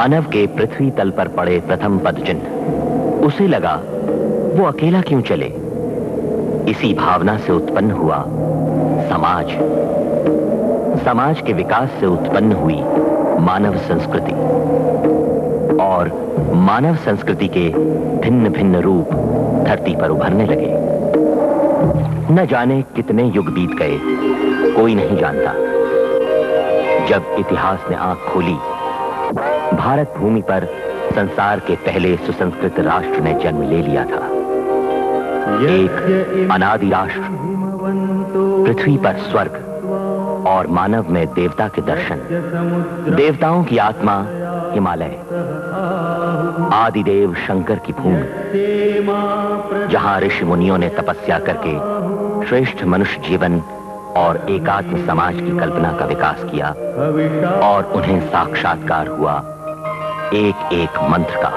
मानव के पृथ्वी तल पर पड़े प्रथम पद चिन्ह उसे लगा, वो अकेला क्यों चले? इसी भावना से उत्पन्न हुआ समाज। समाज के विकास से उत्पन्न हुई मानव संस्कृति। और मानव संस्कृति के भिन्न भिन्न रूप धरती पर उभरने लगे। न जाने कितने युग बीत गए, कोई नहीं जानता। जब इतिहास ने आँख खोली भारत भूमि पर संसार के पहले सुसंस्कृत राष्ट्र ने जन्म ले लिया था। एक अनादि राष्ट्र पृथ्वी पर स्वर्ग और मानव में देवता के दर्शन। देवताओं की आत्मा हिमालय आदिदेव शंकर की भूमि जहाँ ऋषि मुनियों ने तपस्या करके श्रेष्ठ मनुष्य जीवन और एकात्म समाज की कल्पना का विकास किया और उन्हें साक्षात्कार हुआ। एक एक मंत्र का।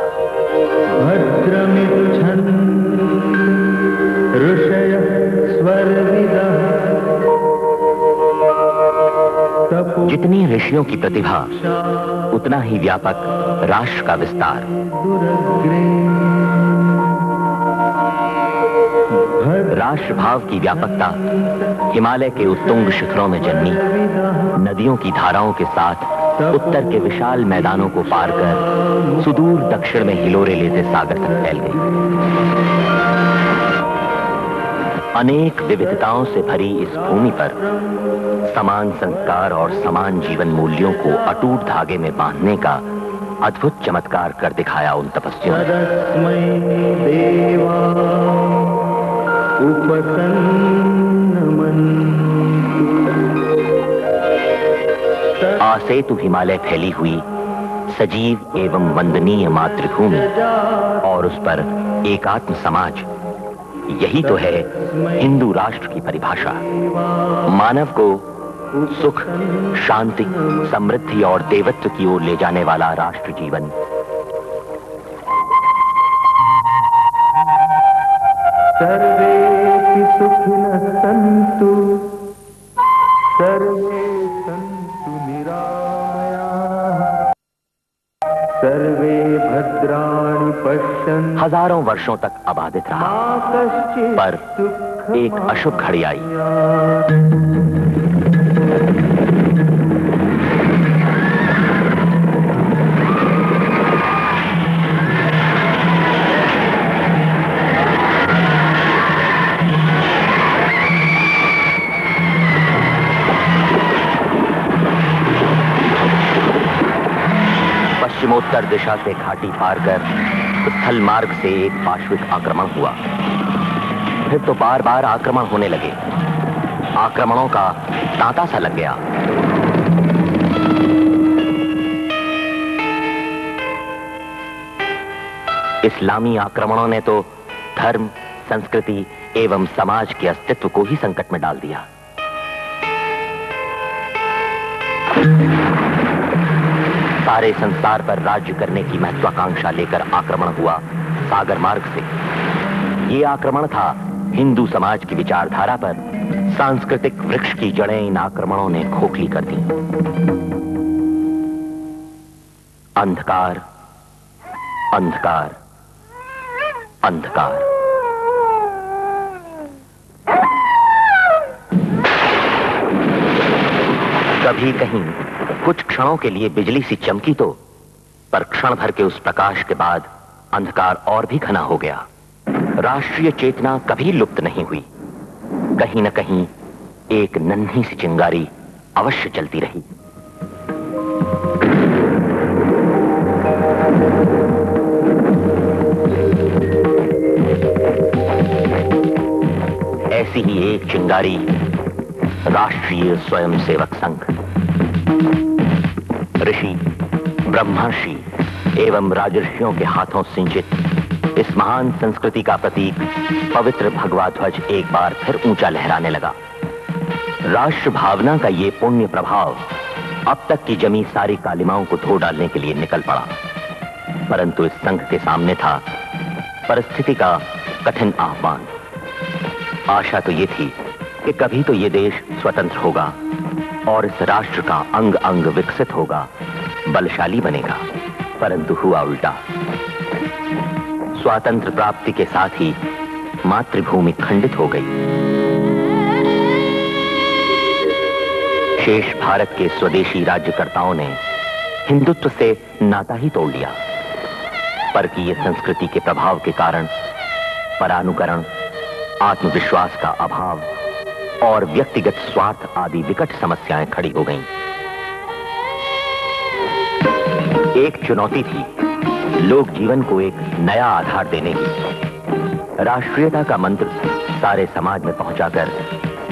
जितनी ऋषियों की प्रतिभा, उतना ही व्यापक राष्ट्र का विस्तार। राष्ट्र भाव की व्यापकता हिमालय के उत्तुंग शिखरों में जन्मी, नदियों की धाराओं के साथ उत्तर के विशाल मैदानों को पार कर सुदूर दक्षिण में हिलोरे लेते सागर तक फैल गई। अनेक विविधताओं से भरी इस भूमि पर समान संस्कार और समान जीवन मूल्यों को अटूट धागे में बांधने का अद्भुत चमत्कार कर दिखाया उन तपस्वियों आसेतु हिमालय फैली हुई सजीव एवं वंदनीय मातृभूमि और उस पर एकात्म समाज। यही तो है हिंदू राष्ट्र की परिभाषा। मानव को सुख, शांति, समृद्धि और देवत्व की ओर ले जाने वाला राष्ट्र जीवन। सर्वे सुखिन संतु, सर्वे हज़ारों वर्षों तक अबाधित रहा। पर एक अशुभ घड़ी आई। पश्चिमोत्तर दिशा से घाटी पार कर स्थल मार्ग से एक पार्श्विक आक्रमण हुआ। फिर तो बार बार आक्रमण होने लगे। आक्रमणों का तांता सा लग गया। इस्लामी आक्रमणों ने तो धर्म, संस्कृति एवं समाज के अस्तित्व को ही संकट में डाल दिया। सारे संसार पर राज्य करने की महत्वाकांक्षा लेकर आक्रमण हुआ सागर मार्ग से। ये आक्रमण था हिंदू समाज की विचारधारा पर। सांस्कृतिक वृक्ष की जड़ें इन आक्रमणों ने खोखली कर दी। अंधकार अंधकार अंधकार। कभी कहीं। कुछ क्षणों के लिए बिजली सी चमकी तो पर क्षण भर के उस प्रकाश के बाद अंधकार और भी घना हो गया। राष्ट्रीय चेतना कभी लुप्त नहीं हुई। कहीं न कहीं एक नन्ही सी चिंगारी अवश्य चलती रही। ऐसी ही एक चिंगारी राष्ट्रीय स्वयंसेवक संघ ऋषि, ब्रह्मर्षि एवं राजर्षियों के हाथों सिंचित इस महान संस्कृति का प्रतीक पवित्र भगवा ध्वज एक बार फिर ऊँचा लहराने लगा। राष्ट्र भावना का ये पुण्य प्रभाव अब तक की जमी सारी कालिमाओं को धो डालने के लिए निकल पड़ा। परंतु इस संघ के सामने था परिस्थिति का कठिन आह्वान। आशा तो ये थी कि कभी तो ये देश स्वतंत्र होगा। और इस राष्ट्र का अंग अंग विकसित होगा, बलशाली बनेगा, परंतु हुआ उल्टा। स्वातंत्र प्राप्ति के साथ ही मातृभूमि खंडित हो गई। शेष भारत के स्वदेशी राज्यकर्ताओं ने हिंदुत्व से नाता ही तोड़ लिया। पर की ये संस्कृति के प्रभाव के कारण परानुकरण, आत्मविश्वास का अभाव और व्यक्तिगत स्वार्थ आदि विकट समस्याएँ खड़ी हो गईं। एक चुनौती थी, लोक जीवन को एक नया आधार देने की राष्ट्रीयता का मंत्र सारे समाज में पहुंचाकर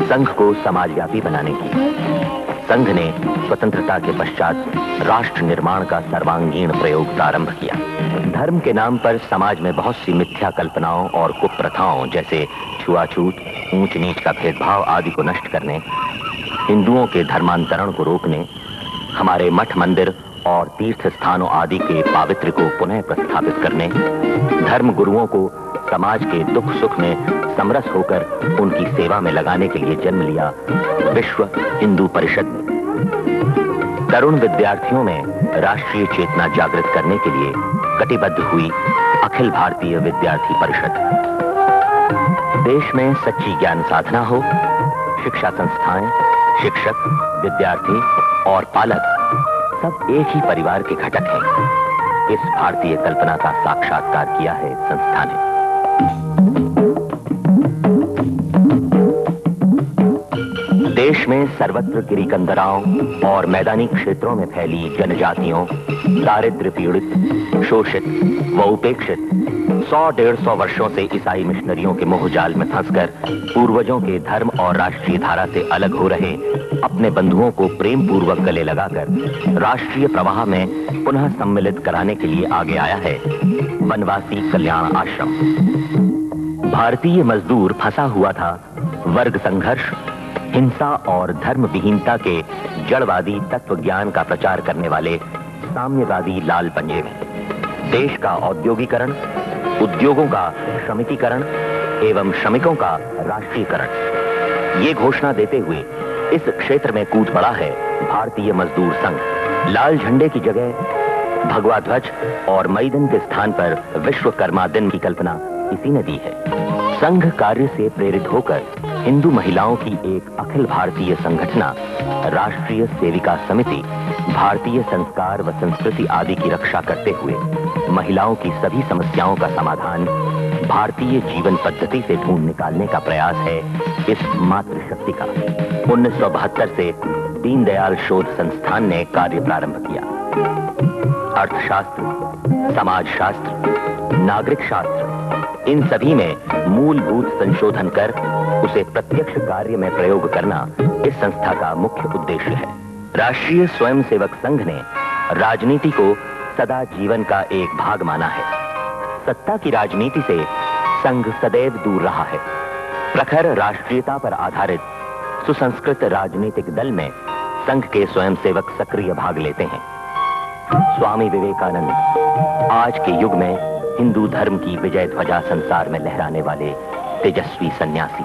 संघ को समाजव्यापी बनाने की संघ ने स्वतंत्रता के पश्चात राष्ट्र निर्माण का सर्वांगीण प्रयोग प्रारंभ किया। धर्म के नाम पर समाज में बहुत सी मिथ्या कल्पनाओं और कुप्रथाओं जैसे छुआछूत ऊंच नीच का भेदभाव आदि को नष्ट करने, हिंदुओं के धर्मांतरण को रोकने, हमारे मठ मंदिर और तीर्थ स्थानों आदि के पावित्र को पुनः प्रस्थापित करने, धर्म गुरुओं को समाज के दुख सुख में समरस होकर उनकी सेवा में लगाने के लिए जन्म लिया विश्व हिंदू परिषद। तरुण विद्यार्थियों में राष्ट्रीय चेतना जागृत करने के लिए कटिबद्ध हुई अखिल भारतीय विद्यार्थी परिषद। देश में सच्ची ज्ञान साधना हो, शिक्षा संस्थाएँ, शिक्षक, विद्यार्थी और पालक सब एक ही परिवार के घटक हैं। इस भारतीय कल्पना का साक्षात्कार किया है संस्था ने। में सर्वत्र गिरिकंदराओं और मैदानी क्षेत्रों में फैली जनजातियों दारिद्र पीड़ित, शोषित व उपेक्षित, सौ डेढ़ सौ वर्षों से ईसाई मिशनरियों के मोहजाल में फंसकर पूर्वजों के धर्म और राष्ट्रीय धारा से अलग हो रहे अपने बंधुओं को प्रेम पूर्वक गले लगाकर राष्ट्रीय प्रवाह में पुनः सम्मिलित कराने के लिए आगे आया है वनवासी कल्याण आश्रम। भारतीय मजदूर फंसा हुआ था वर्ग संघर्ष हिंसा और धर्म विहीनता के जड़वादी तत्व ज्ञान का प्रचार करने वाले साम्यवादी लाल पंजे। देश का औद्योगिकरण, उद्योगों का श्रमिकीकरण एवं श्रमिकों का राष्ट्रीयकरण। ये घोषणा देते हुए इस क्षेत्र में कूद पड़ा है भारतीय मजदूर संघ। लाल झंडे की जगह भगवा ध्वज और मई दिन के स्थान पर विश्वकर्मा दिन की कल्पना इसी ने दी है। संघ कार्य से प्रेरित होकर हिंदू महिलाओं की एक अखिल भारतीय संगठना, राष्ट्रीय सेविका समिति, भारतीय संस्कार व संस्कृति आदि की रक्षा करते हुए महिलाओं की सभी समस्याओं का समाधान भारतीय जीवन पद्धति से ढूंढ निकालने का प्रयास है इस मातृशक्ति का। उन्नीस सौ बहत्तर से दीनदयाल शोध संस्थान ने कार्य प्रारंभ किया। अर्थशास्त्र, समाजशास्त्र नागरिक शास्त्र इन सभी में मूलभूत संशोधन कर, उसे प्रत्यक्ष कार्य में प्रयोग करना इस संस्था का मुख्य उद्देश्य है। राष्ट्रीय स्वयंसेवक संघ ने राजनीति को सदा जीवन का एक भाग माना है। सत्ता की राजनीति से संघ सदैव दूर रहा है। प्रखर राष्ट्रीयता पर आधारित सुसंस्कृत राजनीतिक दल में संघ के स्वयंसेवक सक्रिय भाग लेते हैं। स्वामी विवेकानंद, आज के युग में हिंदू धर्म की विजय ध्वजा संसार में लहराने वाले तेजस्वी सन्यासी।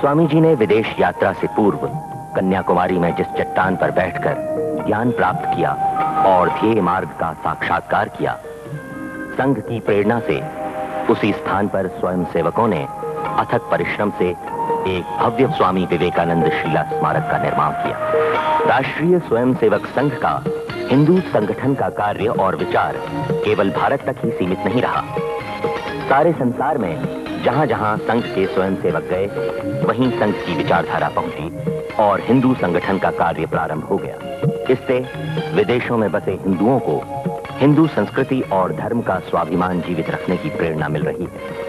स्वामी जी ने विदेश यात्रा से पूर्व कन्याकुमारी में जिस चट्टान पर बैठकर ज्ञान प्राप्त किया और ध्येय मार्ग का साक्षात्कार किया, संघ की प्रेरणा से उसी स्थान पर स्वयं सेवकों ने अथक परिश्रम से एक भव्य स्वामी विवेकानंद शिला स्मारक का निर्माण किया। राष्ट्रीय स्वयंसेवक संघ का हिंदू संगठन का कार्य और विचार केवल भारत तक ही सीमित नहीं रहा। सारे संसार में जहाँ जहाँ संघ के स्वयंसेवक गए, वहीं संघ की विचारधारा पहुँची और हिंदू संगठन का कार्य प्रारंभ हो गया। इससे विदेशों में बसे हिंदुओं को हिंदू संस्कृति और धर्म का स्वाभिमान जीवित रखने की प्रेरणा मिल रही है।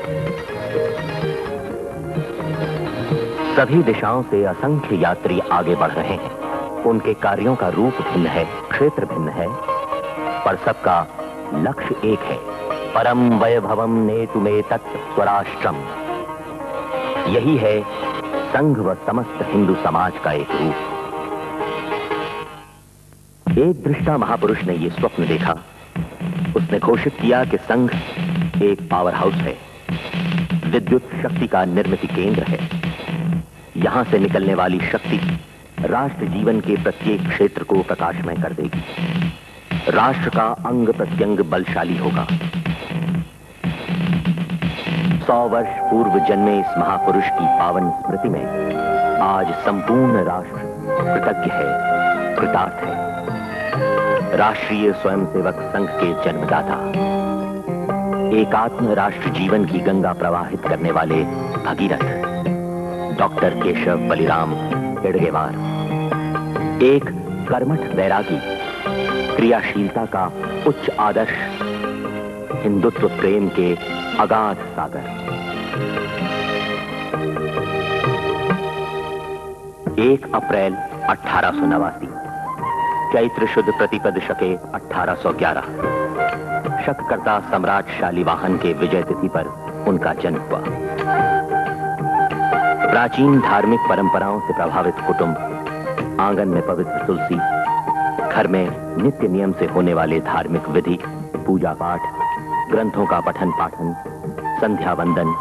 सभी दिशाओं से असंख्य यात्री आगे बढ़ रहे हैं। उनके कार्यों का रूप भिन्न है, क्षेत्र भिन्न है, पर सबका लक्ष्य एक है। परम वैभवम ने तुम्हें तत्व स्वराष्ट्रम। यही है संघ व समस्त हिंदू समाज का एक रूप। एक दृष्टा महापुरुष ने यह स्वप्न देखा। उसने घोषित किया कि संघ एक पावर हाउस है। विद्युत शक्ति का निर्मित केंद्र है। यहाँ से निकलने वाली शक्ति राष्ट्र जीवन के प्रत्येक क्षेत्र को प्रकाशमय कर देगी। राष्ट्र का अंग प्रत्यंग बलशाली होगा। सौ वर्ष पूर्व जन्मे इस महापुरुष की पावन स्मृति में आज संपूर्ण राष्ट्र कृतज्ञ है, कृतार्थ है। राष्ट्रीय स्वयंसेवक संघ के जन्मदाता, एकात्म राष्ट्र जीवन की गंगा प्रवाहित करने वाले भगीरथ, डॉक्टर केशव बलिराम हेडगेवार एक कर्मठ बैरागी क्रियाशीलता का उच्च आदर्श, हिंदुत्व प्रेम के अगाध सागर। एक अप्रैल अठारह सौ नवासी, चैत्र शुद्ध प्रतिपद शके 1811 शतकर्ता सम्राट शालीवाहन के विजय तिथि पर उनका जन्म हुआ। प्राचीन धार्मिक परंपराओं से प्रभावित कुटुंब आँगन में पवित्र तुलसी घर में नित्य नियम से होने वाले धार्मिक विधि पूजा पाठ ग्रंथों का पठन पाठन संध्या वंदन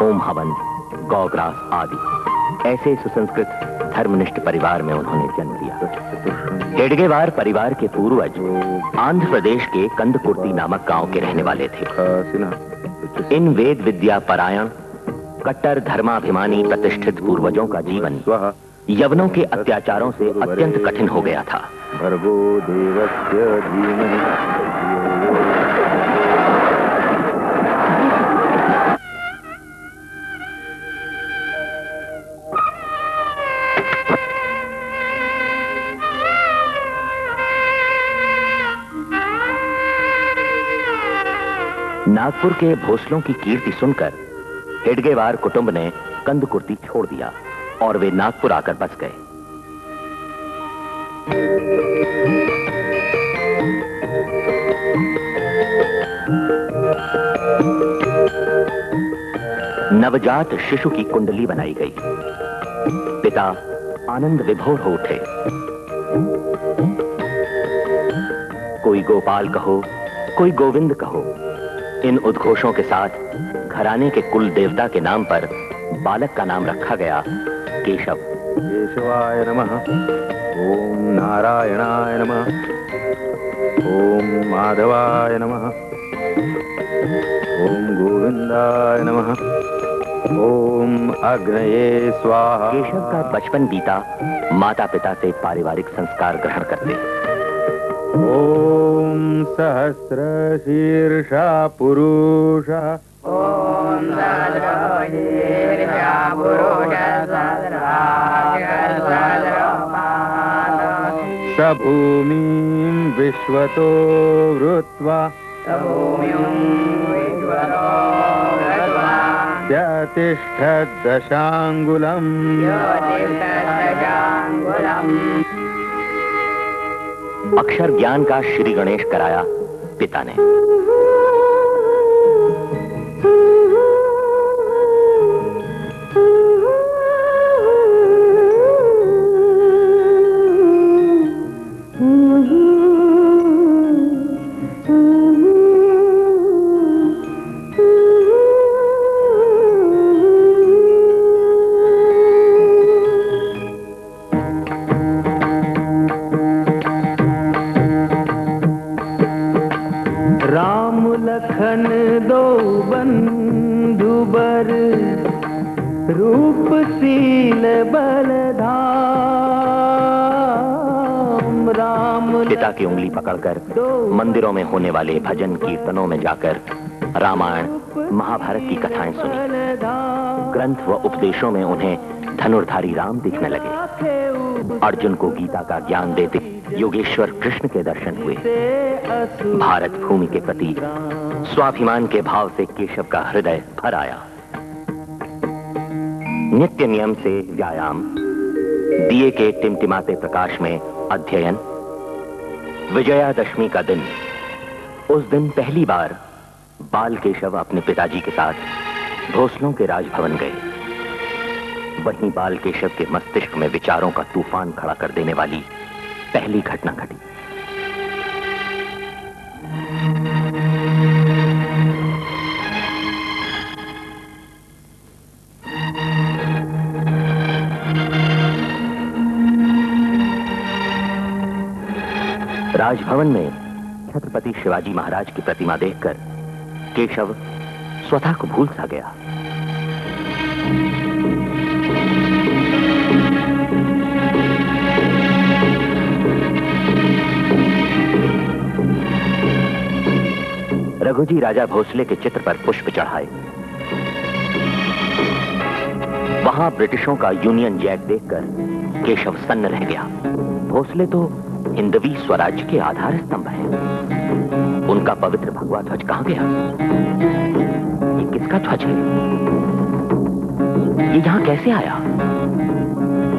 होम हवन गौग्रास आदि। ऐसे सुसंस्कृत धर्मनिष्ठ परिवार में उन्होंने जन्म लिया। हेडगेवार परिवार के पूर्वज आंध्र प्रदेश के कंदकुर्ती नामक गाँव के रहने वाले थे। इन वेद विद्या परायण कट्टर धर्माभिमानी प्रतिष्ठित पूर्वजों का जीवन यवनों के अत्याचारों से अत्यंत कठिन हो गया था। भर्गो देवस्य नागपुर के भोसलों की कीर्ति सुनकर हेडगेवार कुटुंब ने कंदकुर्ती छोड़ दिया और वे नागपुर आकर बस गए। नवजात शिशु की कुंडली बनाई गई। पिता आनंद विभोर हो उठे। कोई गोपाल कहो, कोई गोविंद कहो, इन उद्घोषों के साथ घराने के कुल देवता के नाम पर बालक का नाम रखा गया केशव। केशवाय नमः। ओम नारायणाय नमः। ओम माधवाय नमः। ओम गोविंदाय नमः। ओम अग्नये स्वाहा। केशव का बचपन बीता माता पिता से पारिवारिक संस्कार ग्रहण करते। ओम सहस्र सहस्रशीर्षा पुरुष। ॐ सभूमिं विश्वतो वृत्वा त्यतिष्ठद्दशाङ्गुलम् अक्षर ज्ञान का श्री गणेश कराया पिता ने। पिता पकड़कर मंदिरों में होने वाले भजन कीर्तनों में जाकर रामायण, महाभारत की कथाएँ सुनी। ग्रंथ व उपदेशों में उन्हें धनुर्धारी राम दिखने लगे। अर्जुन को गीता का ज्ञान देते योगेश्वर कृष्ण के दर्शन हुए। भारत भूमि के प्रति स्वाभिमान के भाव से केशव का हृदय भर आया। नित्य नियम से व्यायाम, दिए के टिमटिमाते प्रकाश में अध्ययन विजयादशमी का दिन। उस दिन पहली बार बाल केशव अपने पिताजी के साथ भोसलों के राजभवन गए। वहीं बाल केशव के मस्तिष्क में विचारों का तूफ़ान खड़ा कर देने वाली पहली घटना घटी। राजभवन में छत्रपति शिवाजी महाराज की प्रतिमा देखकर केशव स्वतः को भूल सा गया। रघुजी राजा भोसले के चित्र पर पुष्प चढ़ाए। वहाँ ब्रिटिशों का यूनियन जैक देखकर केशव सन्न रह गया। भोसले तो हिंदवी स्वराज्य के आधार स्तंभ है। उनका पवित्र भगवा ध्वज कहाँ गया? ये किसका ध्वज है? ये यहाँ कैसे आया?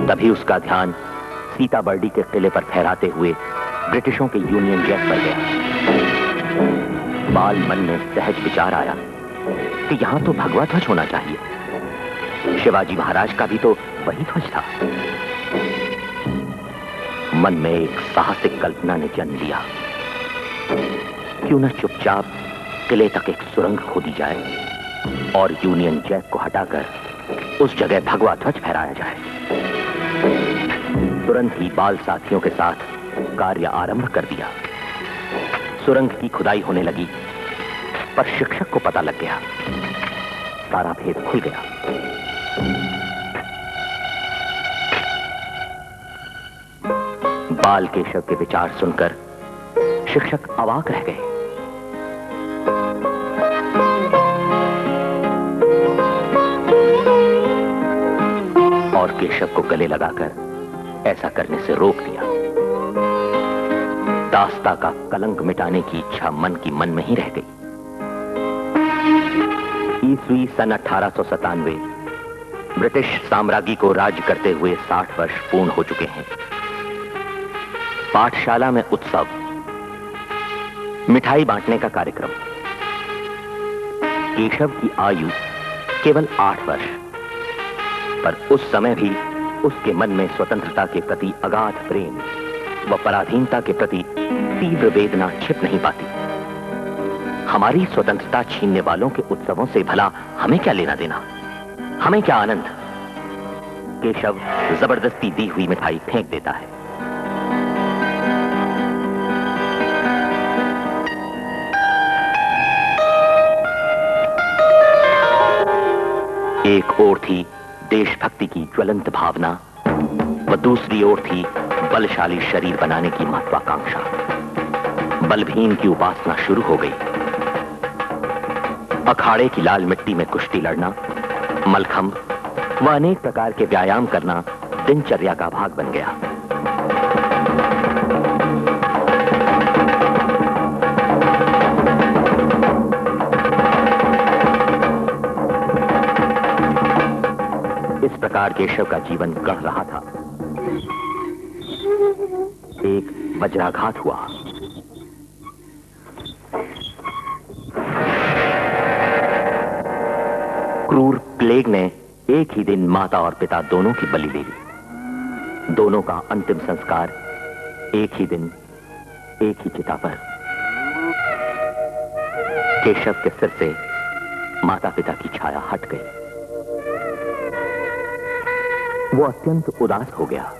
तभी उसका ध्यान सीता बर्डी के किले पर फहराते हुए ब्रिटिशों के यूनियन जैक पर गया। बाल मन में सहज विचार आया कि यहाँ तो भगवा ध्वज होना चाहिए। शिवाजी महाराज का भी तो वही ध्वज था। मन में एक साहसिक कल्पना ने जन्म लिया। क्यों न चुपचाप किले तक एक सुरंग खोदी जाए और यूनियन जैक को हटाकर उस जगह भगवा ध्वज फहराया जाए। तुरंत ही बाल साथियों के साथ कार्य आरंभ कर दिया। सुरंग की खुदाई होने लगी, पर शिक्षक को पता लग गया सारा भेद खुल गया। बाल केशव के विचार सुनकर शिक्षक अवाक रह गए। और केशव को गले लगाकर ऐसा करने से रोक दिया। दास्ता का कलंक मिटाने की इच्छा मन की मन में ही रह गई। ईसवी सन अठारह सौ सतानवे ब्रिटिश साम्राज्य को राज्य करते हुए 60 वर्ष पूर्ण हो चुके हैं। पाठशाला में उत्सव, मिठाई बांटने का कार्यक्रम। केशव की आयु केवल आठ वर्ष, पर उस समय भी उसके मन में स्वतंत्रता के प्रति अगाध प्रेम व पराधीनता के प्रति तीव्र वेदना छिप नहीं पाती। हमारी स्वतंत्रता छीनने वालों के उत्सवों से भला हमें क्या लेना देना? हमें क्या आनंद? केशव ज़बरदस्ती दी हुई मिठाई फेंक देता है। एक ओर थी देशभक्ति की ज्वलंत भावना व दूसरी ओर थी बलशाली शरीर बनाने की महत्वाकांक्षा। बलभीन की उपासना शुरू हो गई। अखाड़े की लाल मिट्टी में कुश्ती लड़ना, मलखंब व अनेक प्रकार के व्यायाम करना दिनचर्या का भाग बन गया। इस प्रकार केशव का जीवन गढ़ रहा था। एक वज्राघात हुआ। क्रूर प्लेग ने एक ही दिन माता और पिता दोनों की बलि ले ली। दोनों का अंतिम संस्कार एक ही दिन एक ही चिता पर। केशव के सिर से माता पिता की छाया हट गई। वो अत्यंत उदास हो गया।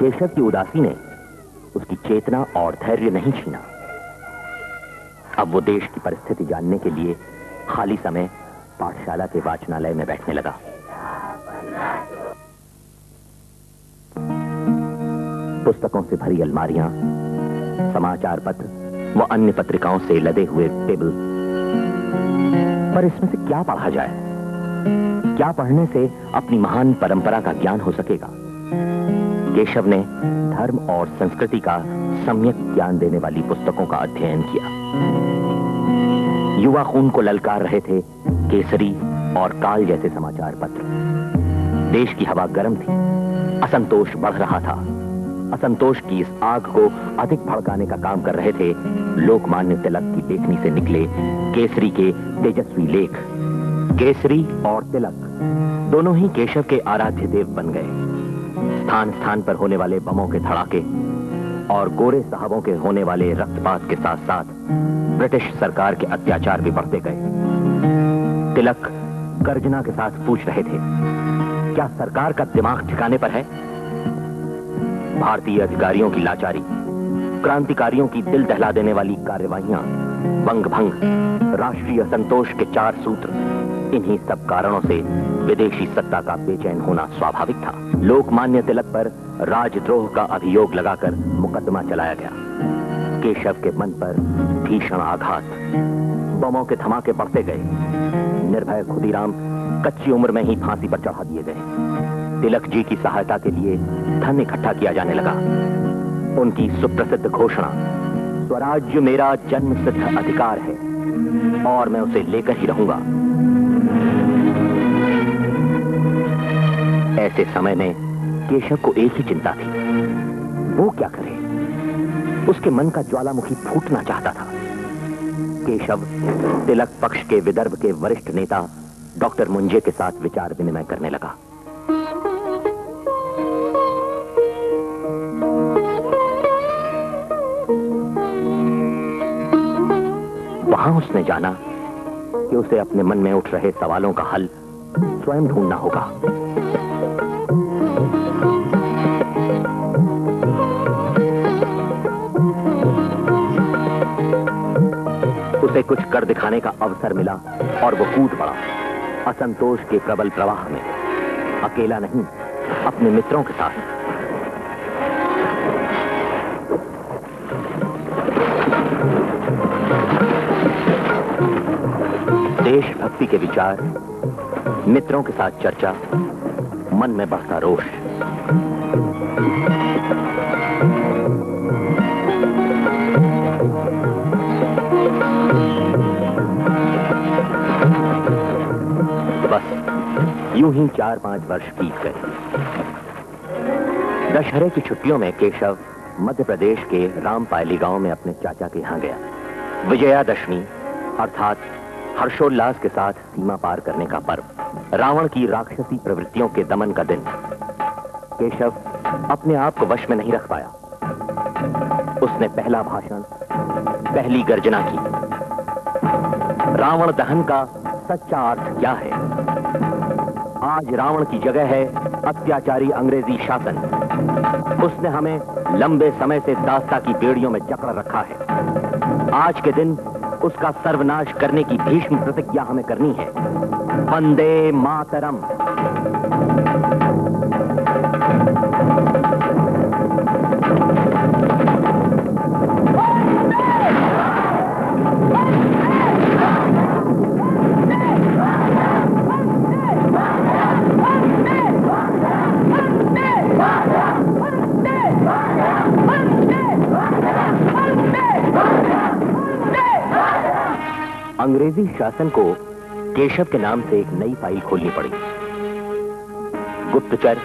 केशव की उदासी ने चेतना और धैर्य नहीं छीना। अब वो देश की परिस्थिति जानने के लिए खाली समय पाठशाला के वाचनालय में बैठने लगा। पुस्तकों से भरी अलमारियाँ, समाचार पत्र व अन्य पत्रिकाओं से लदे हुए टेबल। पर इसमें से क्या पढ़ा जाए? क्या पढ़ने से अपनी महान परंपरा का ज्ञान हो सकेगा? केशव ने धर्म और संस्कृति का सम्यक ज्ञान देने वाली पुस्तकों का अध्ययन किया। युवा खून को ललकार रहे थे केसरी और काल जैसे समाचार पत्र। देश की हवा गर्म थी, असंतोष बढ़ रहा था। असंतोष की इस आग को अधिक भड़काने का काम कर रहे थे लोकमान्य तिलक की लेखनी से निकले केसरी के तेजस्वी लेख। केसरी और तिलक, दोनों ही केशव के आराध्य देव बन गए। स्थान स्थान पर होने वाले बमों के धड़ाके और गोरे साहबों के होने वाले रक्तपात के साथ साथ ब्रिटिश सरकार के अत्याचार भी बढ़ते गए। तिलक गर्जना के साथ पूछ रहे थे, क्या सरकार का दिमाग ठिकाने पर है? भारतीय अधिकारियों की लाचारी, क्रांतिकारियों की दिल दहला देने वाली कार्यवाहियाँ बंग भंग राष्ट्रीय संतोष के चार सूत्र। इन्हीं सब कारणों से विदेशी सत्ता का बेचैन होना स्वाभाविक था। लोकमान्य तिलक पर राजद्रोह का अभियोग लगाकर मुकदमा चलाया गया। केशव के मन पर भीषण आघात। बमों के धमाके बढ़ते गए। निर्भय खुदीराम कच्ची उम्र में ही फांसी पर चढ़ा दिए गए। तिलक जी की सहायता के लिए धन इकट्ठा किया जाने लगा। उनकी सुप्रसिद्ध घोषणा, स्वराज्य मेरा जन्म सिद्ध अधिकार है और मैं उसे लेकर ही रहूँगा। ऐसे समय में केशव को एक ही चिंता थी। वो क्या करे? उसके मन का ज्वालामुखी फूटना चाहता था। केशव, तिलक पक्ष के विदर्भ के वरिष्ठ नेता, डॉक्टर मुंजे के साथ विचार विनिमय करने लगा। वहाँ उसने जाना कि उसे अपने मन में उठ रहे सवालों का हल स्वयं ढूंढना होगा उसे कुछ कर दिखाने का अवसर मिला और वो कूद पड़ा असंतोष के प्रबल प्रवाह में। अकेला नहीं, अपने मित्रों के साथ। देशभक्ति के विचार मित्रों के साथ चर्चा, मन में बढ़ता रोष। बस, यूँ ही चार पाँच वर्ष बीत गए। दशहरे की छुट्टियों में केशव मध्य प्रदेश के रामपायली गाँव में अपने चाचा के यहाँ गया। विजयादशमी, अर्थात हर्षोल्लास के साथ सीमा पार करने का पर्व। रावण की राक्षसी प्रवृत्तियों के दमन का दिन। केशव अपने आप को वश में नहीं रख पाया। उसने पहला भाषण, पहली गर्जना की। रावण दहन का सच्चा अर्थ क्या है? आज रावण की जगह है अत्याचारी अंग्रेज़ी शासन। उसने हमें लंबे समय से दास्ता की बेड़ियों में जकड़ रखा है। आज के दिन उसका सर्वनाश करने की भीष्म प्रतिज्ञा हमें करनी है। वंदे मातरम। अंग्रेज़ी शासन को केशव के नाम से एक नई फ़ाइल खोलनी पड़ी। गुप्तचर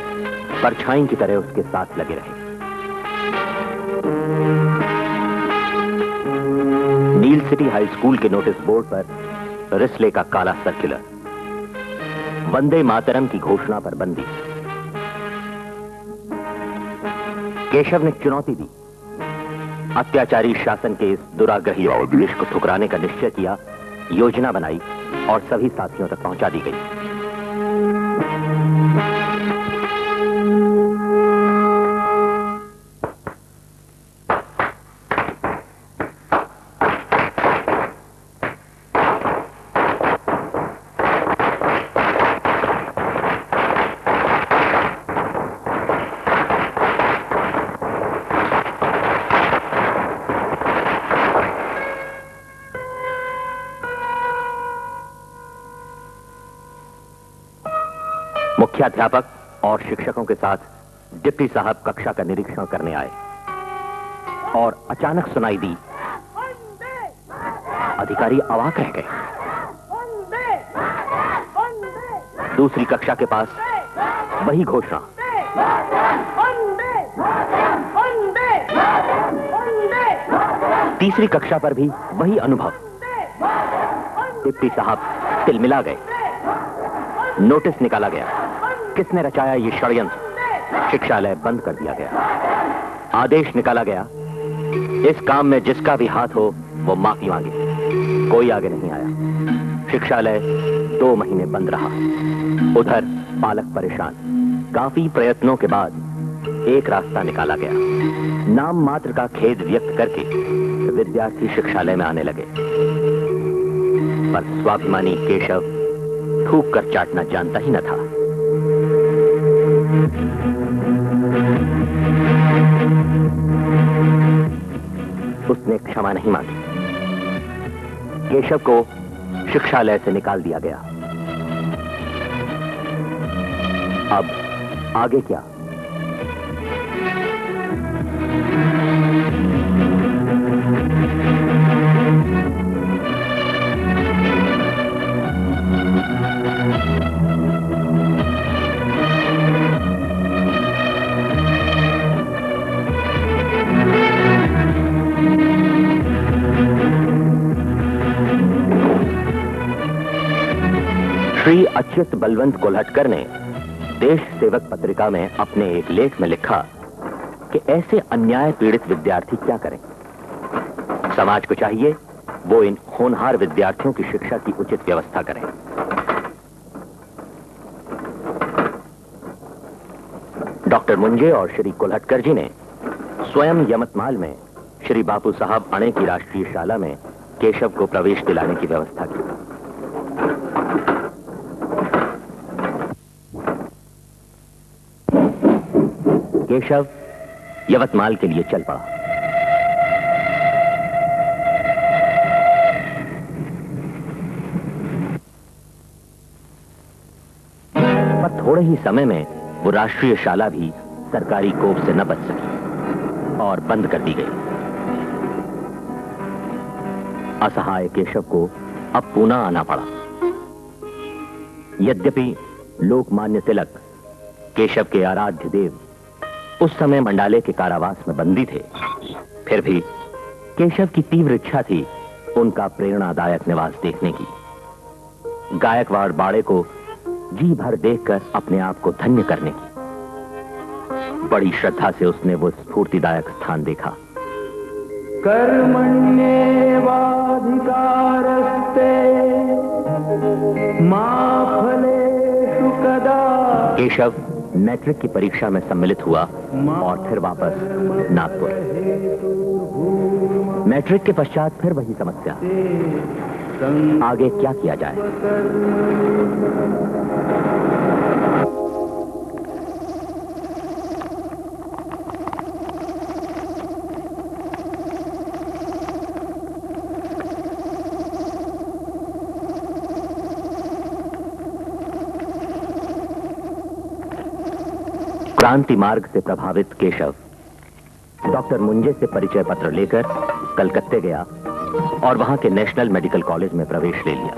परछाई की तरह उसके साथ लगे रहे। नील सिटी हाई स्कूल के नोटिस बोर्ड पर रिस्ले का काला सर्कुलर वंदे मातरम की घोषणा पर बंदी। केशव ने चुनौती दी। अत्याचारी शासन के इस दुराग्रही उद्देश्य को ठुकराने का निश्चय किया। योजना बनाई और सभी साथियों तक पहुँचा दी गई। मुख्याध्यापक और शिक्षकों के साथ डिप्टी साहब कक्षा का निरीक्षण करने आए और अचानक सुनाई दी। अधिकारी अवाक रह गए। दूसरी कक्षा के पास वही घोषणा। तीसरी कक्षा पर भी वही अनुभव। डिप्टी साहब तिलमिला गए। नोटिस निकाला गया। किसने रचाया ये षडयंत्र? शिक्षालय बंद कर दिया गया। आदेश निकाला गया। इस काम में जिसका भी हाथ हो, वो माफ़ी मांगे। कोई आगे नहीं आया। शिक्षालय दो महीने बंद रहा। उधर पालक परेशान। काफ़ी प्रयत्नों के बाद एक रास्ता निकाला गया। नाम मात्र का खेद व्यक्त करके विद्यार्थी शिक्षालय में आने लगे। पर स्वाभिमानी केशव थूक कर चाटना जानता ही न था। उसने क्षमा नहीं मांगी। केशव को शिक्षालय से निकाल दिया गया। अब आगे क्या? अच्युत बलवंत कोल्हटकर ने देश सेवक पत्रिका में अपने एक लेख में लिखा कि ऐसे अन्याय पीड़ित विद्यार्थी क्या करें? समाज को चाहिए वो इन होनहार विद्यार्थियों की शिक्षा की उचित व्यवस्था करें। डॉक्टर मुंजे और श्री कोल्हटकर जी ने स्वयं यमतमाल में श्री बापू साहब अणे की राष्ट्रीय शाला में केशव को प्रवेश दिलाने की व्यवस्था की। केशव यवतमाल के लिए चल पड़ा। पर थोड़े ही समय में वो राष्ट्रीय शाला भी सरकारी कोप से न बच सकी और बंद कर दी गई। असहाय केशव को अब पूना आना पड़ा। यद्यपि लोकमान्य तिलक केशव के आराध्य देव उस समय मंडाले के कारावास में बंदी थे। फिर भी केशव की तीव्र इच्छा थी उनका प्रेरणादायक निवास देखने की। गायकवाड़ बाड़े को जी भर देखकर अपने आप को धन्य करने की। बड़ी श्रद्धा से उसने वो स्फूर्तिदायक स्थान देखा। कर्मण्येवाधिकारस्ते मा कदा। केशव मैट्रिक की परीक्षा में सम्मिलित हुआ और फिर वापस नागपुर। मैट्रिक के पश्चात फिर वही समस्या। आगे क्या किया जाए? क्रांति मार्ग से प्रभावित केशव। डॉक्टर मुंजे से परिचय पत्र लेकर कलकत्ते गया और वहाँ के नेशनल मेडिकल कॉलेज में प्रवेश ले लिया।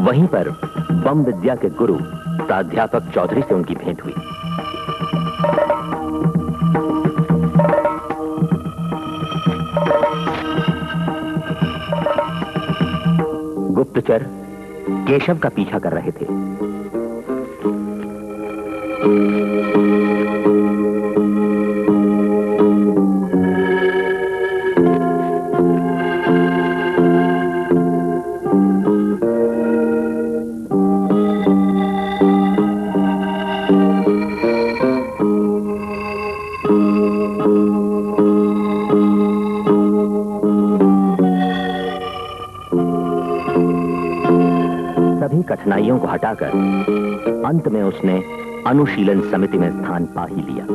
वहीं पर बम विद्या के गुरु प्राध्यापक चौधरी से उनकी भेंट हुई। गुप्तचर केशव का पीछा कर रहे थे। कठिनाइयों अंत में उसने अनुशीलन समिति में स्थान पा ही लिया।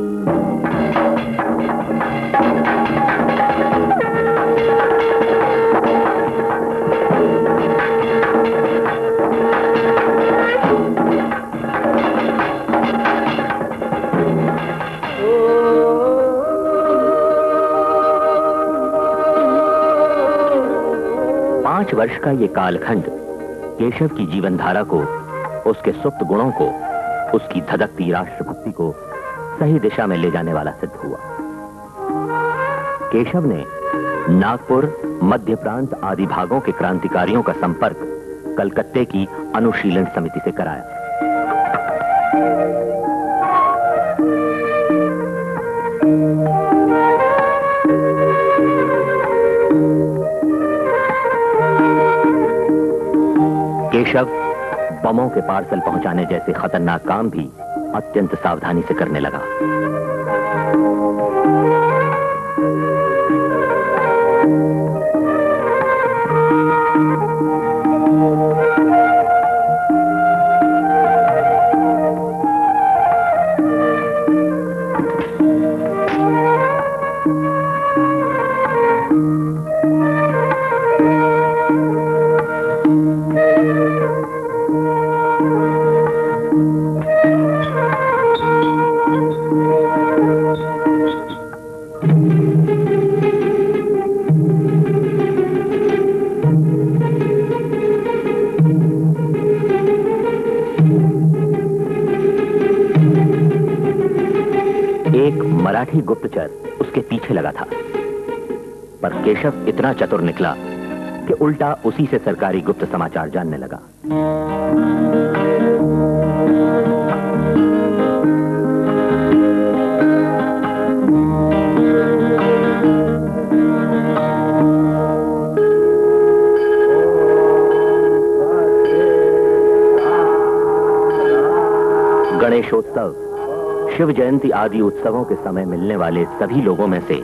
पाँच वर्ष का ये कालखंड केशव की जीवनधारा को उसके सुप्त गुणों को, उसकी धधकती राष्ट्रभक्ति को सही दिशा में ले जाने वाला सिद्ध हुआ। केशव ने नागपुर, मध्य प्रांत आदि भागों के क्रांतिकारियों का संपर्क कलकत्ते की अनुशीलन समिति से कराया। केशव बमों के पार्सल पहुँचाने जैसे खतरनाक काम भी अत्यंत सावधानी से करने लगा। केशव इतना चतुर निकला कि उल्टा उसी से सरकारी गुप्त समाचार जानने लगा। गणेशोत्सव, शिव जयंती आदि उत्सवों के समय मिलने वाले सभी लोगों में से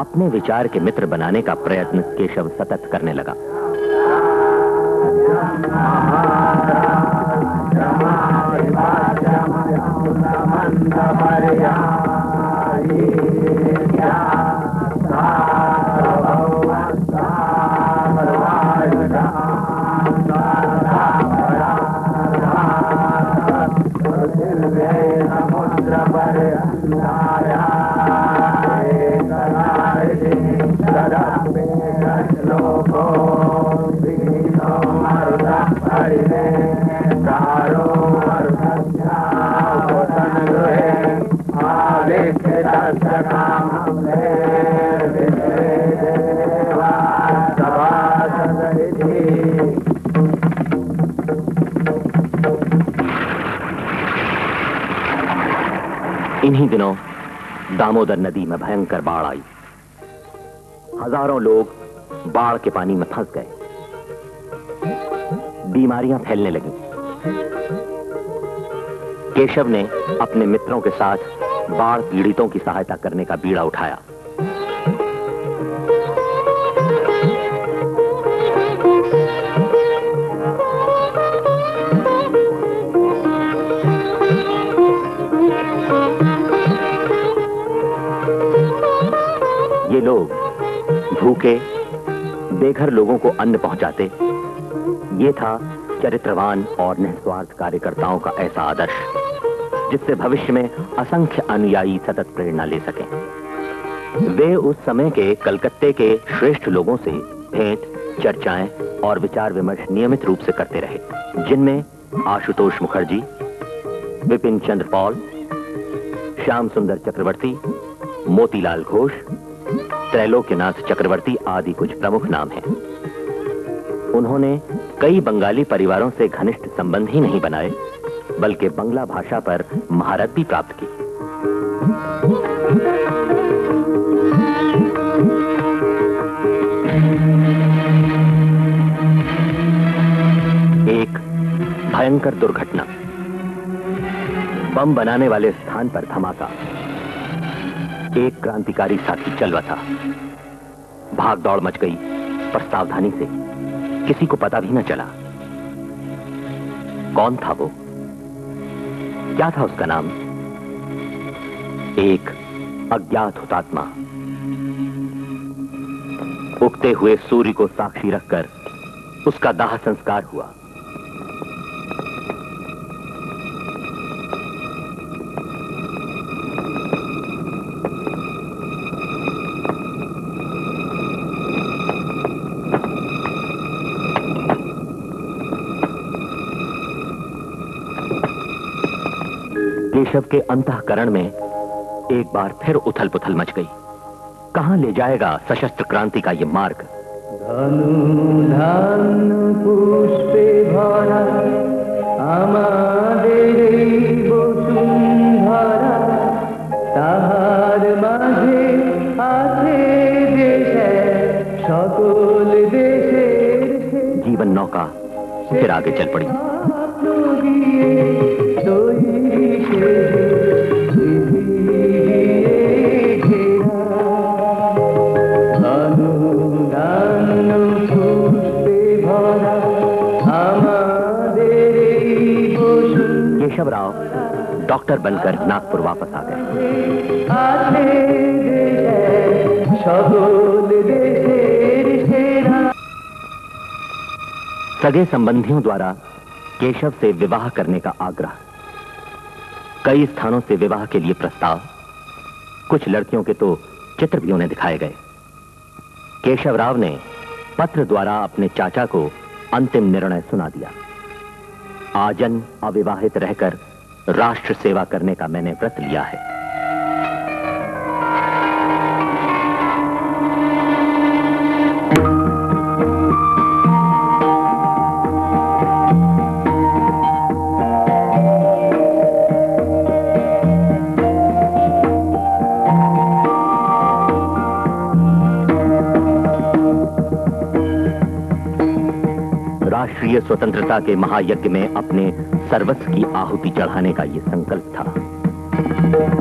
अपने विचार के मित्र बनाने का प्रयत्न केशव सतत करने लगा। इन्हीं दामोदर नदी में भयंकर बाढ़ आई। हज़ारों लोग बाढ़ के पानी में फंस गए। बीमारियाँ फैलने लगी। केशव ने अपने मित्रों के साथ बाढ़ पीड़ितों की सहायता करने का बीड़ा उठाया। भूखे, बेघर लोगों को अन्न पहुंचाते। ये था चरित्रवान और निस्वार्थ कार्यकर्ताओं का ऐसा आदर्श, जिससे भविष्य में असंख्य अनुयायी सतत प्रेरणा ले सकें। वे उस समय के कलकत्ते के श्रेष्ठ लोगों से भेंट, चर्चाएँ और विचार विमर्श नियमित रूप से करते रहे, जिनमें आशुतोष मुखर्जी, विपिन चंद्र पॉल, श्याम सुंदर चक्रवर्ती, मोतीलाल घोष त्रैलोक्यनाथ चक्रवर्ती आदि कुछ प्रमुख नाम हैं। उन्होंने कई बंगाली परिवारों से घनिष्ठ संबंध ही नहीं बनाए, बल्कि बंगला भाषा पर महारत भी प्राप्त की। एक भयंकर दुर्घटना। बम बनाने वाले स्थान पर धमाका। एक क्रांतिकारी साथी चल बसा भाग दौड़ मच गई, पर सावधानी से किसी को पता भी न चला। कौन था वो? क्या था उसका नाम? एक अज्ञात हुतात्मा। उगते हुए सूर्य को साक्षी रखकर उसका दाह संस्कार हुआ। केशव के अंतकरण में एक बार फिर उथल पुथल मच गई कहां ले जाएगा सशस्त्र क्रांति का यह मार्ग ধনুধান পুষ্পে ভরা আমাদের এই বসুন্ধরা তাহার মাঝে আছে দেশ সকল দেশের जीवन नौका फिर आगे चल पड़ी डॉक्टर बनकर नागपुर वापस आ गए। सगे संबंधियों द्वारा केशव से विवाह करने का आग्रह। कई स्थानों से विवाह के लिए प्रस्ताव, कुछ लड़कियों के तो चित्र भी उन्हें दिखाए गए। केशव राव ने पत्र द्वारा अपने चाचा को अंतिम निर्णय सुना दिया। आजन अविवाहित रहकर राष्ट्र सेवा करने का मैंने व्रत लिया है। राष्ट्रीय स्वतंत्रता के महायज्ञ में अपने सर्वस्व की आहुति चढ़ाने का यह संकल्प था।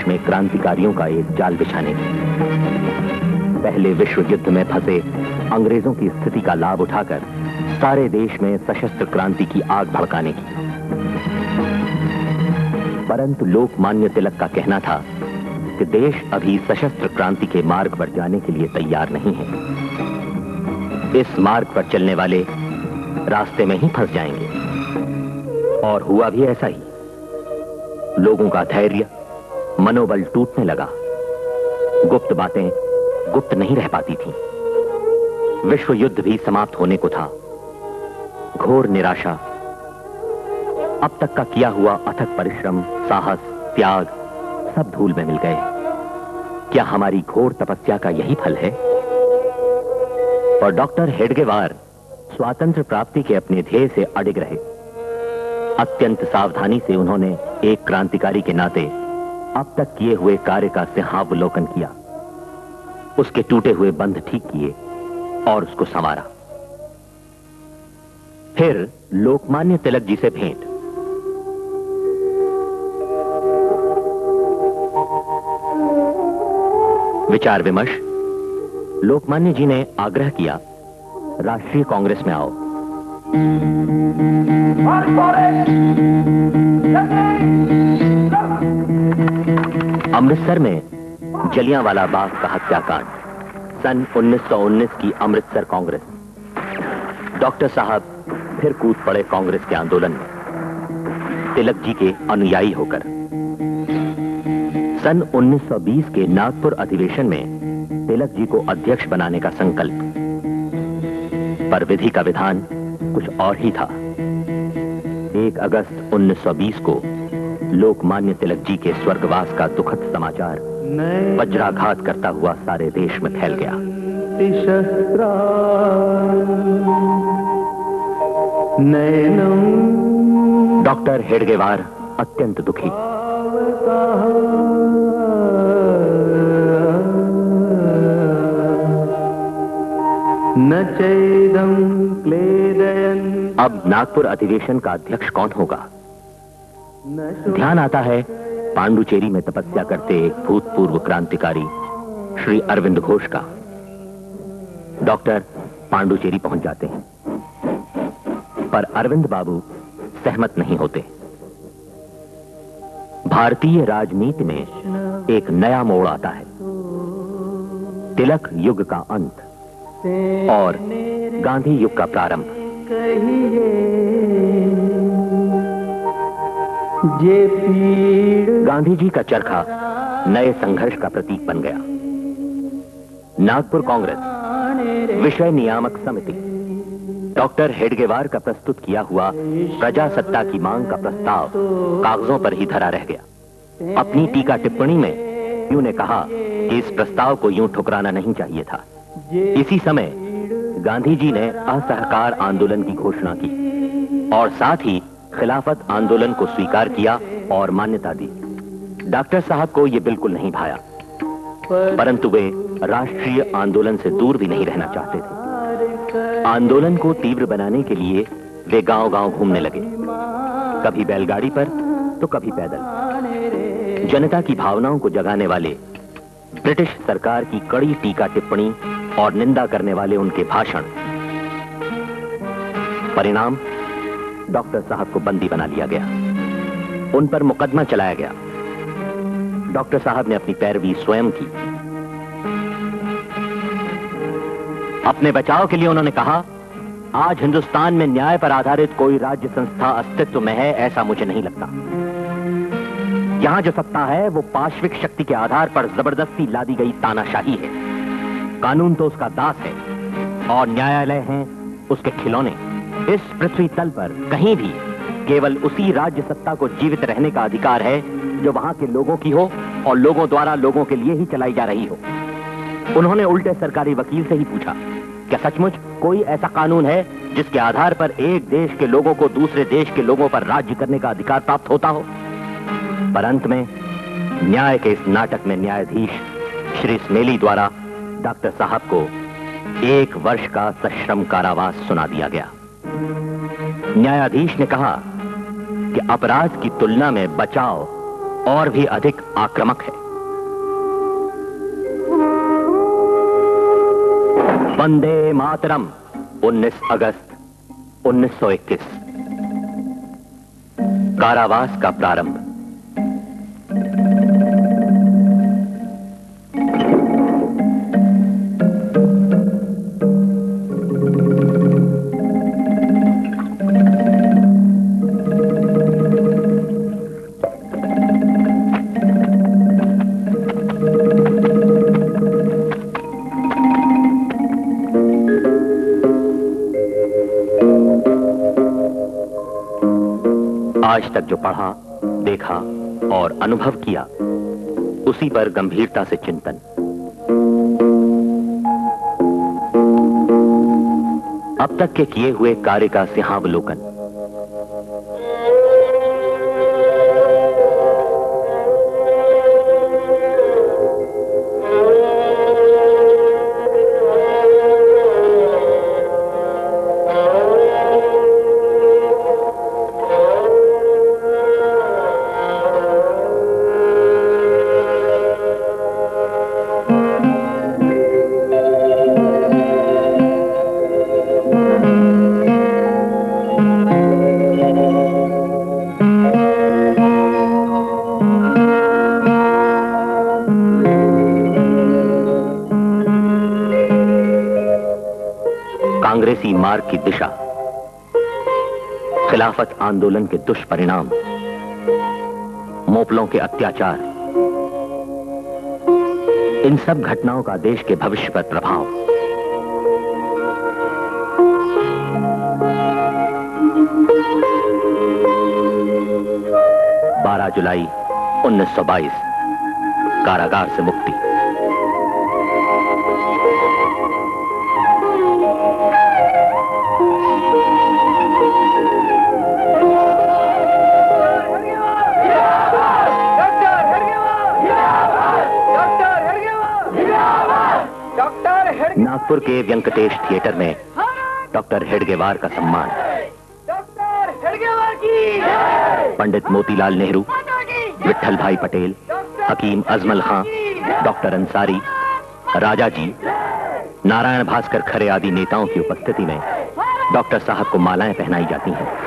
प्रदेश में क्रांतिकारियों का एक जाल बिछाने। की पहले विश्व युद्ध में फंसे अंग्रेज़ों की स्थिति का लाभ उठाकर सारे देश में सशस्त्र क्रांति की आग भड़काने की। परंतु लोकमान्य तिलक का कहना था कि देश अभी सशस्त्र क्रांति के मार्ग पर जाने के लिए तैयार नहीं है। इस मार्ग पर चलने वाले रास्ते में ही फंस जाएँगे। और हुआ भी ऐसा ही। लोगों का धैर्य मनोबल टूटने लगा। गुप्त बातें गुप्त नहीं रह पाती थीं। विश्व युद्ध भी समाप्त होने को था। घोर निराशा। अब तक का किया हुआ अथक परिश्रम, साहस, त्याग सब धूल में मिल गए। क्या हमारी घोर तपस्या का यही फल है? और डॉक्टर हेडगेवार स्वातंत्र प्राप्ति के अपने ध्येय से अडिग रहे। अत्यंत सावधानी से उन्होंने एक क्रांतिकारी के नाते अब तक किए हुए कार्य का सिंहावलोकन किया। उसके टूटे हुए बंध ठीक किए और उसको संवारा। फिर लोकमान्य तिलक जी से भेंट। विचार विमर्श। लोकमान्य जी ने आग्रह किया, राष्ट्रीय कांग्रेस में आओ। अमृतसर में जलियांवाला बाग का हत्याकांड, सन 1919 की अमृतसर कांग्रेस। डॉक्टर साहब फिर कूद पड़े कांग्रेस के आंदोलन में, तिलक जी के अनुयायी होकर। सन 1920 के नागपुर अधिवेशन में तिलक जी को अध्यक्ष बनाने का संकल्प। पर विधि का विधान कुछ और ही था। एक अगस्त 1920 को लोकमान्य तिलक जी के स्वर्गवास का दुखद समाचार वज्राघात करता हुआ सारे देश में फैल गया। डॉक्टर हेडगेवार अत्यंत दुखी। न चैदम क्लेदयन। अब नागपुर अधिवेशन का अध्यक्ष कौन होगा? ध्यान आता है पांडुचेरी में तपस्या करते एक भूतपूर्व क्रांतिकारी श्री अरविंद घोष का। डॉक्टर पांडुचेरी पहुँच जाते हैं। पर अरविंद बाबू सहमत नहीं होते। भारतीय राजनीति में एक नया मोड़ आता है। तिलक युग का अंत। और गांधी युग का प्रारंभ। गांधी जी का चरखा नए संघर्ष का प्रतीक बन गया। नागपुर कांग्रेस विषय नियामक समिति। डॉक्टर हेडगेवार का प्रस्तुत किया हुआ प्रजा सत्ता की मांग का प्रस्ताव कागजों पर ही धरा रह गया। अपनी टीका टिप्पणी में यू ने कहा कि इस प्रस्ताव को यूँ ठुकराना नहीं चाहिए था। इसी समय गांधी जी ने असहकार आंदोलन की घोषणा की और साथ ही खिलाफत आंदोलन को स्वीकार किया और मान्यता दी। डॉक्टर साहब को यह बिल्कुल नहीं भाया, परंतु वे राष्ट्रीय आंदोलन से दूर भी नहीं रहना चाहते थे। आंदोलन को तीव्र बनाने के लिए वे गांव-गांव घूमने लगे। कभी बैलगाड़ी पर तो कभी पैदल। जनता की भावनाओं को जगाने वाले ब्रिटिश सरकार की कड़ी टीका टिप्पणी और निंदा करने वाले उनके भाषण। परिणाम, डॉक्टर साहब को बंदी बना लिया गया। उन पर मुकदमा चलाया गया। डॉक्टर साहब ने अपनी पैरवी स्वयं की। अपने बचाव के लिए उन्होंने कहा, आज हिंदुस्तान में न्याय पर आधारित कोई राज्य संस्था अस्तित्व में है ऐसा मुझे नहीं लगता। यहाँ जो सत्ता है, वो पार्श्विक शक्ति के आधार पर ज़बरदस्ती लादी गई तानाशाही है। कानून तो उसका दास है और न्यायालय हैं उसके खिलौने। इस पृथ्वी तल पर कहीं भी केवल उसी राज्य सत्ता को जीवित रहने का अधिकार है जो वहाँ के लोगों की हो और लोगों द्वारा लोगों के लिए ही चलाई जा रही हो। उन्होंने उल्टे सरकारी वकील से ही पूछा, क्या सचमुच कोई ऐसा कानून है जिसके आधार पर एक देश के लोगों को दूसरे देश के लोगों पर राज्य करने का अधिकार प्राप्त होता हो? पर अंत में न्याय के इस नाटक में न्यायाधीश श्री स्मेली द्वारा डॉक्टर साहब को एक वर्ष का सश्रम कारावास सुना दिया गया। न्यायाधीश ने कहा कि अपराध की तुलना में बचाव और भी अधिक आक्रामक है। वंदे मातरम 19 अगस्त 1921 कारावास का प्रारंभ। आज तक जो पढ़ा, देखा और अनुभव किया, उसी पर गंभीरता से चिंतन। अब तक के किए हुए कार्य का सिंहावलोकन। मार्ग की दिशा। खिलाफत आंदोलन के दुष्परिणाम, मोपलों के अत्याचार, इन सब घटनाओं का देश के भविष्य पर प्रभाव। बारह जुलाई 1922 कारागार से मुक्ति। नागपुर के व्यंकटेश थिएटर में डॉक्टर हेडगेवार का सम्मान। पंडित मोतीलाल नेहरू विठल भाई पटेल हकीम अजमल खां डॉक्टर अंसारी राजा जी नारायण भास्कर खरे आदि नेताओं की उपस्थिति में डॉक्टर साहब को मालाएँ पहनाई जाती हैं।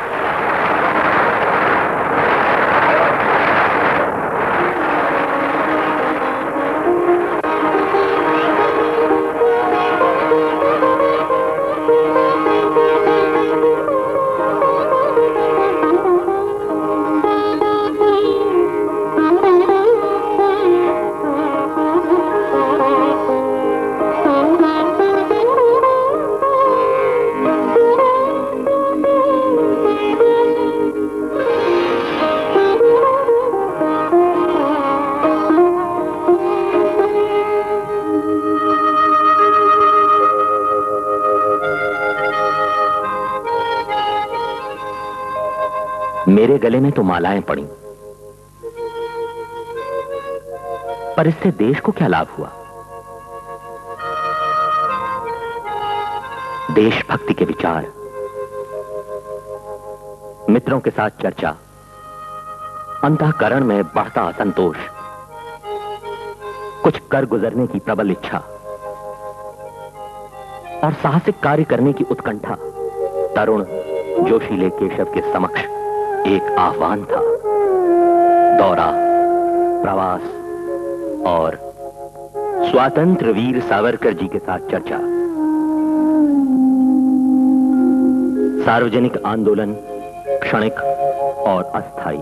गले में तो मालाएँ पड़ी। पर इससे देश को क्या लाभ हुआ? देशभक्ति के विचार, मित्रों के साथ चर्चा, अंतकरण में बढ़ता असंतोष, कुछ कर गुजरने की प्रबल इच्छा, और साहसिक कार्य करने की उत्कंठा, तरुण जोशीले केशव के समक्ष। एक आह्वान था। दौरा, प्रवास और स्वातंत्र वीर सावरकर जी के साथ चर्चा। सार्वजनिक आंदोलन क्षणिक और अस्थाई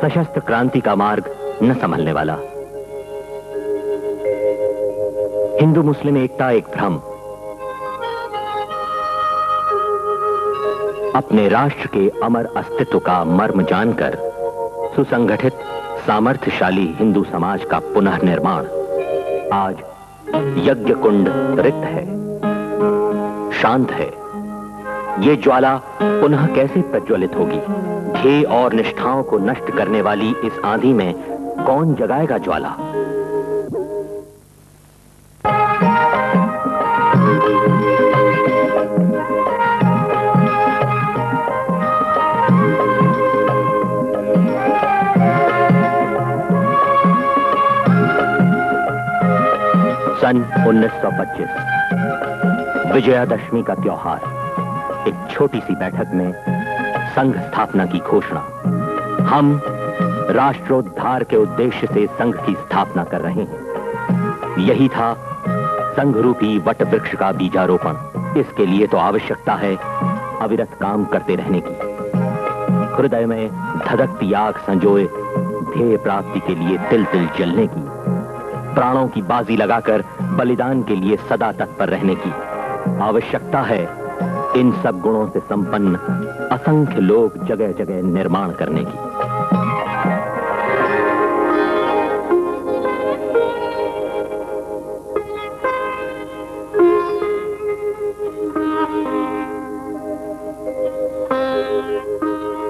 सशस्त्र क्रांति का मार्ग न संभलने वाला। हिंदू मुस्लिम एकता एक भ्रम अपने राष्ट्र के अमर अस्तित्व का मर्म जानकर सुसंगठित, सामर्थ्यशाली हिंदू समाज का पुनः निर्माण आज यज्ञ कुंड रिक्त है। शांत है। ये ज्वाला पुनः कैसे प्रज्वलित होगी? ध्येय और निष्ठाओं को नष्ट करने वाली इस आंधी में कौन जगाएगा ज्वाला? सन 1925 विजयादशमी का त्योहार। एक छोटी सी बैठक में संघ स्थापना की घोषणा। हम राष्ट्रोद्धार के उद्देश्य से संघ की स्थापना कर रहे हैं। यही था संघ रूपी वट वृक्ष का बीजारोपण। इसके लिए तो आवश्यकता है अविरत काम करते रहने की। हृदय में धधकती आग संजोए ध्येय प्राप्ति के लिए तिल तिल जलने की। प्राणों की बाजी लगाकर बलिदान के लिए सदा तत्पर रहने की आवश्यकता है। इन सब गुणों से संपन्न असंख्य लोग जगह जगह निर्माण करने की।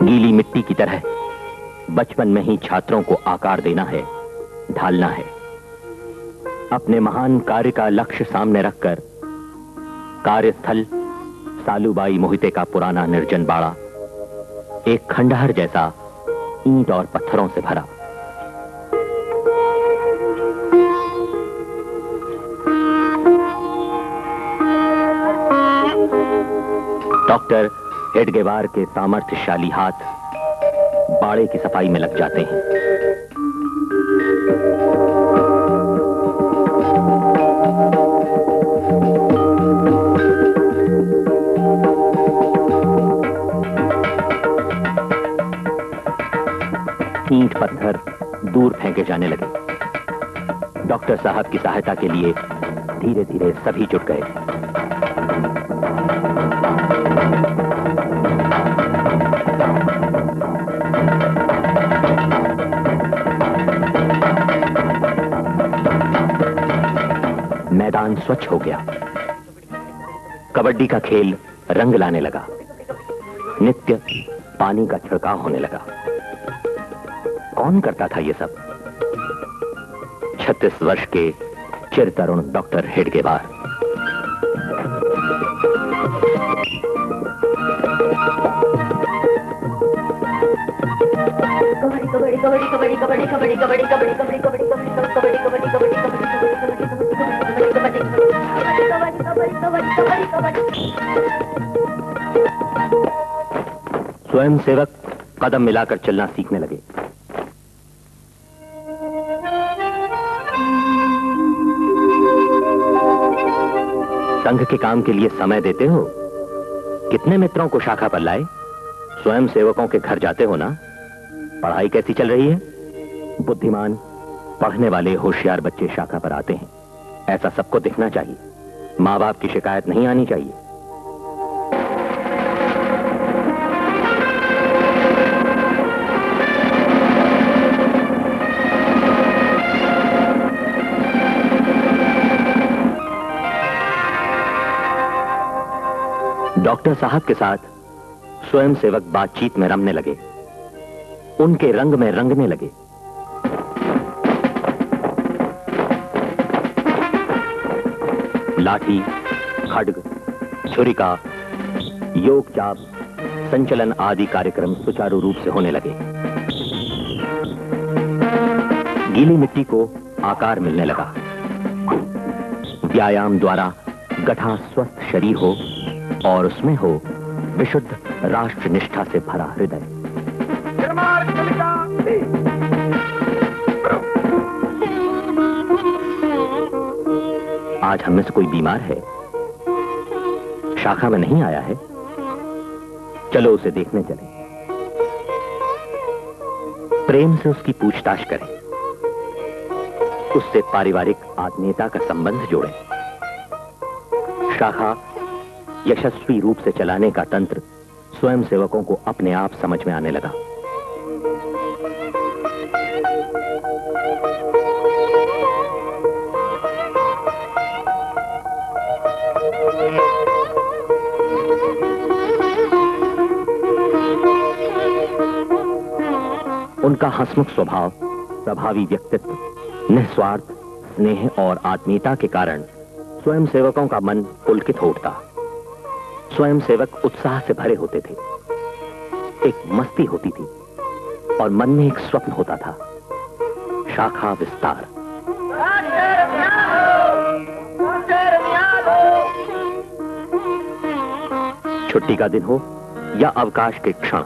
गीली मिट्टी की तरह बचपन में ही छात्रों को आकार देना है, ढालना है। अपने महान कार्य का लक्ष्य सामने रखकर कार्यस्थल सालूबाई मोहिते का पुराना निर्जन बाड़ा एक खंडहर जैसा ईंट और पत्थरों से भरा। डॉक्टर हेडगेवार के सामर्थ्यशाली हाथ बाड़े की सफ़ाई में लग जाते हैं। ईंट पत्थर दूर फेंके जाने लगे। डॉक्टर साहब की सहायता के लिए धीरे धीरे सभी जुट गए। मैदान स्वच्छ हो गया। कबड्डी का खेल रंग लाने लगा। नित्य पानी का छिड़काव होने लगा। कौन करता था ये सब छत्तीस वर्ष के चिर तरुण डॉक्टर हेडगेवार स्वयं सेवक कदम मिलाकर चलना सीखने लगे काम के लिए समय देते हो? कितने मित्रों को शाखा पर लाए? स्वयं सेवकों के घर जाते हो ना? पढ़ाई कैसी चल रही है? बुद्धिमान, पढ़ने वाले होशियार बच्चे शाखा पर आते हैं। ऐसा सबको दिखना चाहिए। माँ बाप की शिकायत नहीं आनी चाहिए। डॉक्टर साहब के साथ स्वयं सेवक बातचीत में रमने लगे। उनके रंग में रंगने लगे। लाठी, खड्ग छुरिका योग चाप संचलन आदि कार्यक्रम सुचारू रूप से होने लगे। गीली मिट्टी को आकार मिलने लगा। व्यायाम द्वारा गठा स्वस्थ शरीर हो और उसमें हो विशुद्ध राष्ट्र निष्ठा से भरा हृदय। आज हम में से कोई बीमार है? शाखा में नहीं आया है? चलो उसे देखने चले। प्रेम से उसकी पूछताछ करें। उससे पारिवारिक आत्मीयता का संबंध जोड़ें। शाखा यशस्वी रूप से चलाने का तंत्र स्वयं सेवकों को अपने आप समझ में आने लगा। उनका हंसमुख स्वभाव, प्रभावी व्यक्तित्व, निस्वार्थ, स्नेह और आत्मीयता के कारण स्वयं सेवकों का मन पुलकित हो उठता। स्वयं सेवक उत्साह से भरे होते थे। एक मस्ती होती थी और मन में एक स्वप्न होता था। शाखा विस्तार। छुट्टी का दिन हो या अवकाश के क्षण,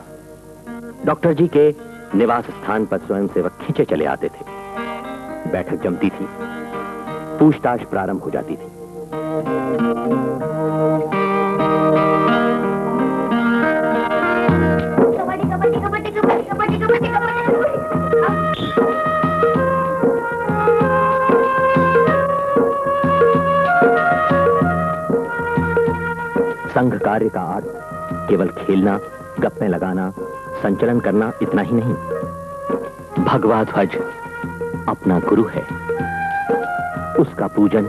डॉक्टर जी के निवास स्थान पर स्वयं सेवक खींचे चले आते थे। बैठक जमती थी, पूछताछ प्रारंभ हो जाती थी। संघ कार्य का अर्थ केवल खेलना, गप्पे लगाना संचलन करना इतना ही नहीं। भगवा ध्वज अपना गुरु है। उसका पूजन,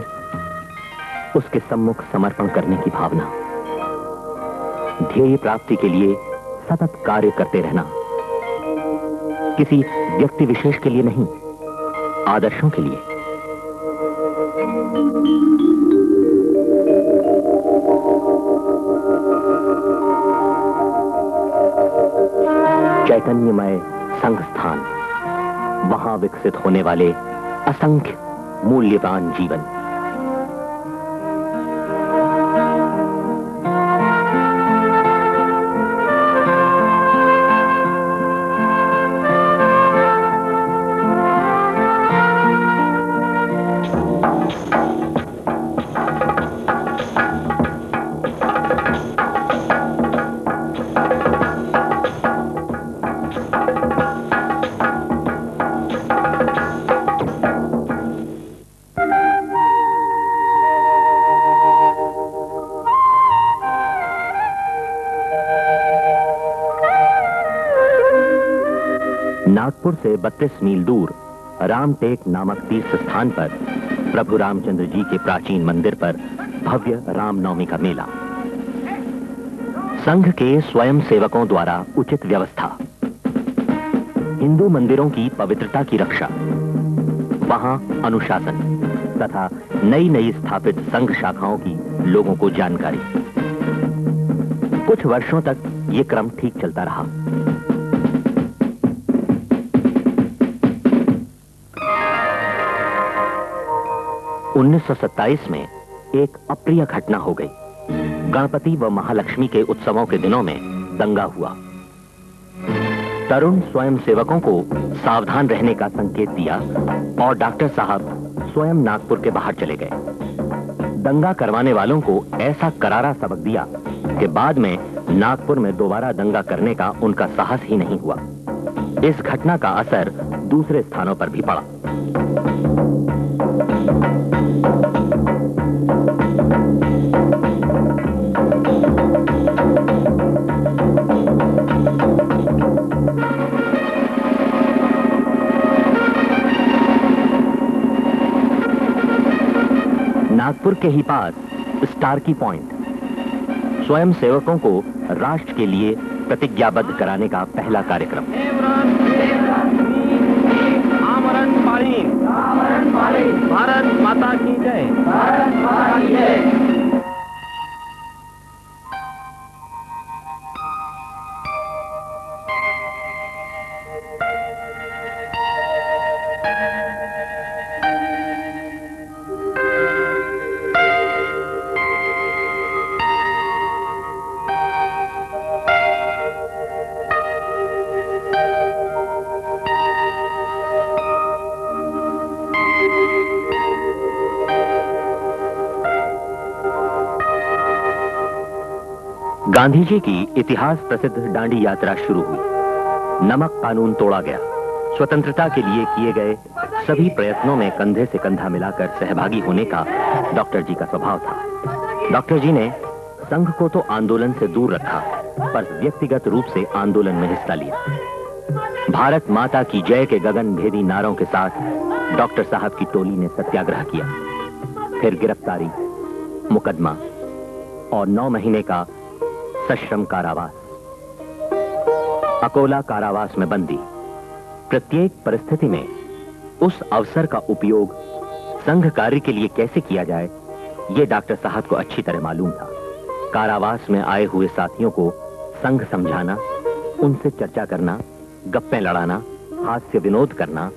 उसके सम्मुख समर्पण करने की भावना। ध्येय प्राप्ति के लिए सतत कार्य करते रहना। किसी व्यक्ति विशेष के लिए नहीं, आदर्शों के लिए। चैतन्यमय संस्थान वहाँ विकसित होने वाले असंख्य मूल्यवान जीवन। से 32 मील दूर, रामटेक नामक तीर्थ स्थान पर, प्रभु रामचंद्र जी के प्राचीन मंदिर पर भव्य रामनवमी का मेला। संघ के स्वयं सेवकों द्वारा उचित व्यवस्था। हिंदू मंदिरों की पवित्रता की रक्षा। वहाँ अनुशासन तथा नई नई स्थापित संघ शाखाओं की लोगों को जानकारी। कुछ वर्षों तक ये क्रम ठीक चलता रहा। 1927 में एक अप्रिय घटना हो गई। गणपति व महालक्ष्मी के उत्सवों के दिनों में दंगा हुआ। तरुण स्वयं सेवकों को सावधान रहने का संकेत दिया और डॉक्टर साहब स्वयं नागपुर के बाहर चले गए। दंगा करवाने वालों को ऐसा करारा सबक दिया कि बाद में नागपुर में दोबारा दंगा करने का उनका साहस ही नहीं हुआ। इस घटना का असर दूसरे स्थानों पर भी पड़ा। नागपुर के ही पास स्टार की पॉइंट। स्वयं सेवकों को राष्ट्र के लिए प्रतिज्ञाबद्ध कराने का पहला कार्यक्रम। भारत माता की जय। भारत माता की जय। गांधी जी की इतिहास प्रसिद्ध डांडी यात्रा शुरू हुई। नमक कानून तोड़ा गया। स्वतंत्रता के लिए किए गए सभी प्रयत्नों में कंधे से कंधा मिलाकर सहभागी होने का डॉक्टर जी का स्वभाव था। डॉक्टर जी ने संघ को तो आंदोलन से दूर रखा, पर व्यक्तिगत रूप से आंदोलन में हिस्सा लिया। भारत माता की जय के गगन भेदी नारों के साथ डॉक्टर साहब की टोली ने सत्याग्रह किया। फिर गिरफ्तारी, मुकदमा और नौ महीने का सश्रम कारावास। अकोला कारावास में बंदी। प्रत्येक परिस्थिति में उस अवसर का उपयोग संघ कार्य के लिए कैसे किया जाए, ये डॉक्टर साहब को अच्छी तरह मालूम था। कारावास में आए हुए साथियों को संघ समझाना, उनसे चर्चा करना, गप्पे लड़ाना, हास्य विनोद करना,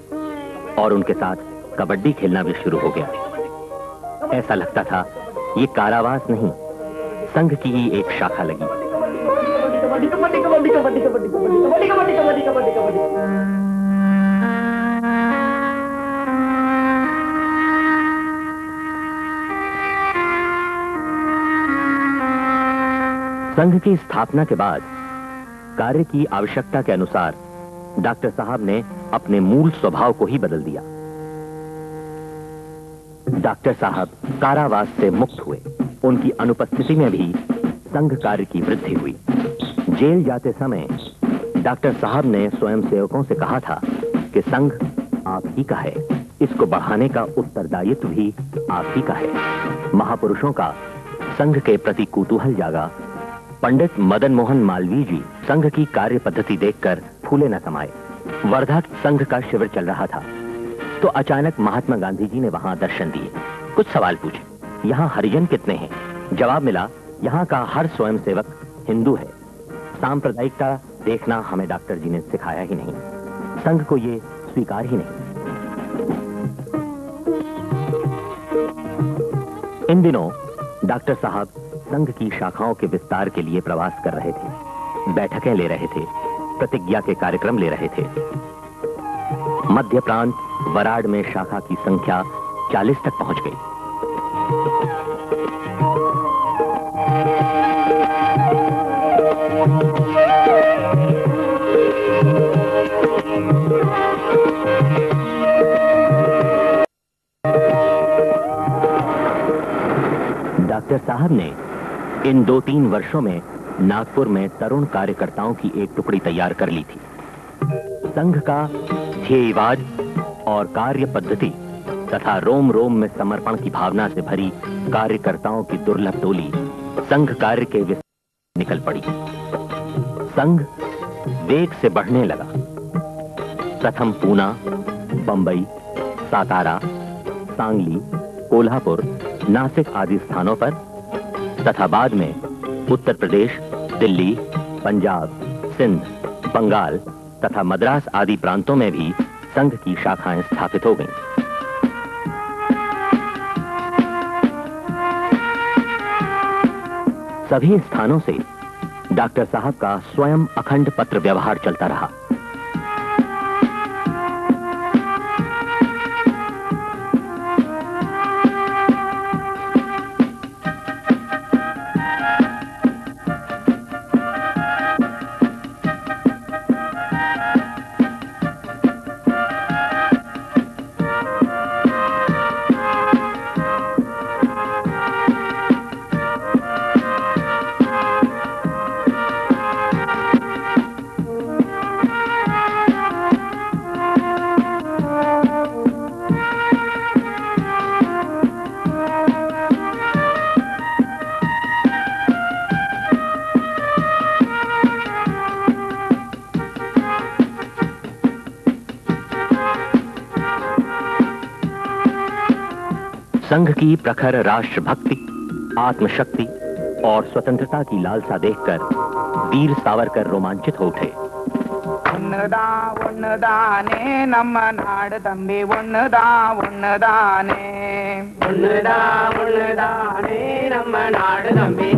और उनके साथ कबड्डी खेलना भी शुरू हो गया। ऐसा लगता था, ये कारावास नहीं संघ की ही एक शाखा लगी। संघ की स्थापना के बाद, कार्य की आवश्यकता के अनुसार, डॉक्टर साहब ने अपने मूल स्वभाव को ही बदल दिया। डॉक्टर साहब कारावास से मुक्त हुए। उनकी अनुपस्थिति में भी संघ कार्य की वृद्धि हुई। जेल जाते समय डॉक्टर साहब ने स्वयं सेवकों से कहा था कि संघ आप ही का है। इसको बढ़ाने का उत्तरदायित्व भी आप ही का है। महापुरुषों का संघ के प्रति कुतूहल जागा। पंडित मदन मोहन मालवीय जी संघ की कार्य पद्धति देखकर फूले न समाये। वर्धा संघ का शिविर चल रहा था। तो अचानक महात्मा गांधी जी ने वहाँ दर्शन दिए। कुछ सवाल पूछे। यहाँ हरिजन कितने हैं? जवाब मिला, यहाँ का हर स्वयंसेवक हिंदू है। सांप्रदायिकता देखना हमें डॉक्टर जी ने सिखाया ही नहीं। संघ को ये स्वीकार ही नहीं। इन दिनों डॉक्टर साहब संघ की शाखाओं के विस्तार के लिए प्रवास कर रहे थे। बैठकें ले रहे थे, प्रतिज्ञा के कार्यक्रम ले रहे थे। मध्य प्रांत, वराड में शाखा की संख्या 40 तक पहुँच गई। डॉक्टर साहब ने इन दो तीन वर्षों में नागपुर में तरुण कार्यकर्ताओं की एक टुकड़ी तैयार कर ली थी। संघ का ध्येयवाद और कार्य पद्धति तथा रोम रोम में समर्पण की भावना से भरी कार्यकर्ताओं की दुर्लभ टोली संघ कार्य के निकल पड़ी। संघ वेग से बढ़ने लगा। प्रथम पूना, बंबई, सातारा, सांगली, कोल्हापुर नासिक आदि स्थानों पर तथा बाद में उत्तर प्रदेश, दिल्ली, पंजाब, सिंध, बंगाल तथा मद्रास आदि प्रांतों में भी संघ की शाखाएँ स्थापित हो गईं। सभी स्थानों से डॉक्टर साहब का स्वयं अखंड पत्र व्यवहार चलता रहा संघ की प्रखर राष्ट्रभक्ति आत्मशक्ति और स्वतंत्रता की लालसा देखकर वीर सावरकर रोमांचित हो उठे। नम नाड़ तंबी नम नाड़ तंबी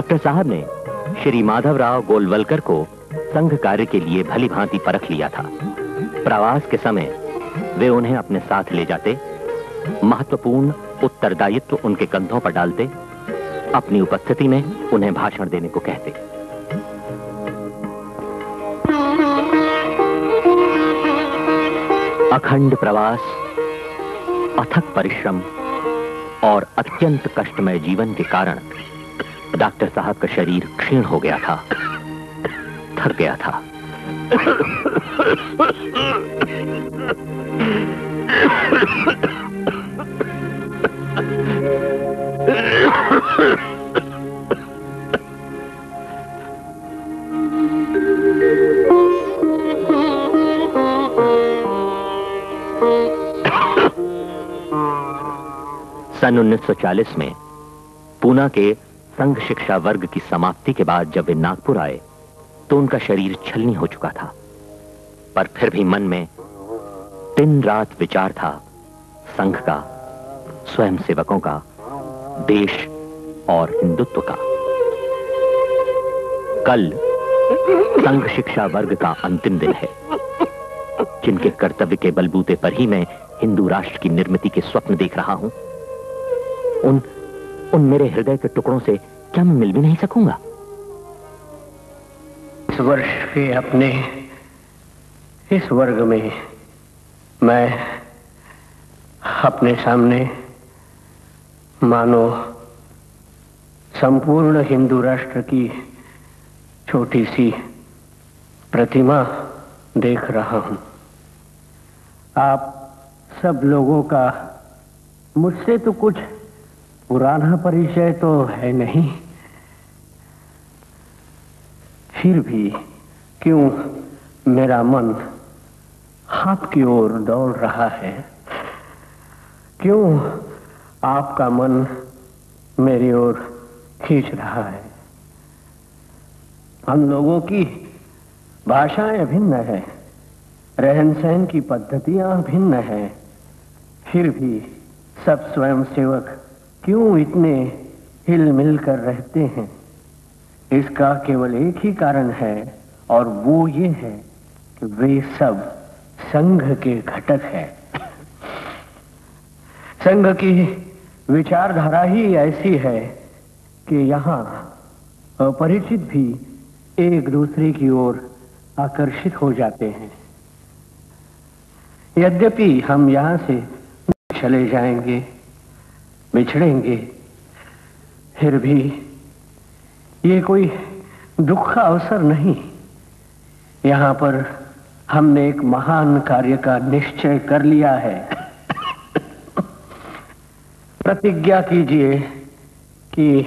डॉक्टर साहब ने श्री माधवराव गोलवलकर को संघ कार्य के लिए भली भांति परख लिया था। प्रवास के समय वे उन्हें अपने साथ ले जाते, महत्वपूर्ण उत्तरदायित्व उनके कंधों पर डालते, अपनी उपस्थिति में उन्हें भाषण देने को कहते। अखंड प्रवास, अथक परिश्रम और अत्यंत कष्टमय जीवन के कारण डॉक्टर साहब का शरीर क्षीण हो गया था। थक गया था। सन 1940 में पूना के संघ शिक्षा वर्ग की समाप्ति के बाद जब वे नागपुर आए तो उनका शरीर छलनी हो चुका था। पर फिर भी मन में दिन रात विचार था, संघ का स्वयं सेवकों का, देश और हिंदुत्व का। कल संघ शिक्षा वर्ग का अंतिम दिन है, जिनके कर्तव्य के बलबूते पर ही मैं हिंदू राष्ट्र की निर्मिति के स्वप्न देख रहा हूँ। उन उन मेरे हृदय के टुकड़ों से क्या मैं मिल भी नहीं सकूँगा? इस वर्ष के अपने, इस वर्ग में मैं अपने सामने मानो संपूर्ण हिंदू राष्ट्र की छोटी सी प्रतिमा देख रहा हूँ। आप सब लोगों का मुझसे तो कुछ पुराना परिचय तो है नहीं। फिर भी क्यों मेरा मन आपकी ओर दौड़ रहा है? क्यों आपका मन मेरी ओर खींच रहा है? हम लोगों की भाषाएँ भिन्न है रहन सहन की पद्धतियाँ भिन्न है, फिर भी सब स्वयंसेवक क्यों इतने हिल मिल कर रहते हैं? इसका केवल एक ही कारण है, और वो ये है कि वे सब संघ के घटक हैं। संघ की विचारधारा ही ऐसी है कि यहाँ अपरिचित भी एक दूसरे की ओर आकर्षित हो जाते हैं। यद्यपि हम यहाँ से चले जाएँगे बिछड़ेंगे। फिर भी ये कोई दुख का अवसर नहीं। यहाँ पर हमने एक महान कार्य का निश्चय कर लिया है। प्रतिज्ञा कीजिए कि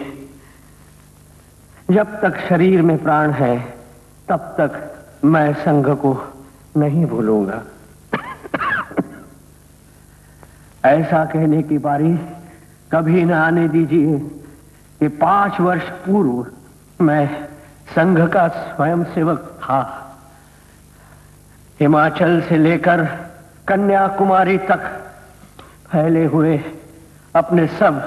जब तक शरीर में प्राण है, तब तक मैं संघ को नहीं भूलूँगा। ऐसा कहने की बारी कभी न आने दीजिए कि पाँच वर्ष पूर्व मैं संघ का स्वयंसेवक था। हिमाचल से लेकर कन्याकुमारी तक फैले हुए अपने सब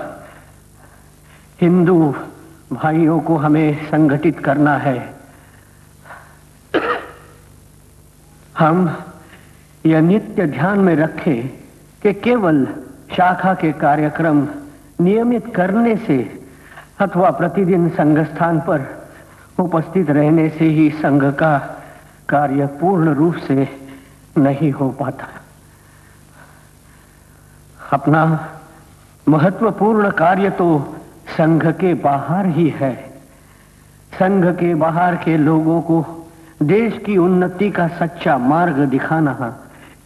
हिंदू भाइयों को हमें संगठित करना है। हम यह नित्य ध्यान में रखें कि केवल शाखा के कार्यक्रम नियमित करने से अथवा प्रतिदिन संघ स्थान पर उपस्थित रहने से ही संघ का कार्य पूर्ण रूप से नहीं हो पाता। अपना महत्वपूर्ण कार्य तो संघ के बाहर ही है। संघ के बाहर के लोगों को देश की उन्नति का सच्चा मार्ग दिखाना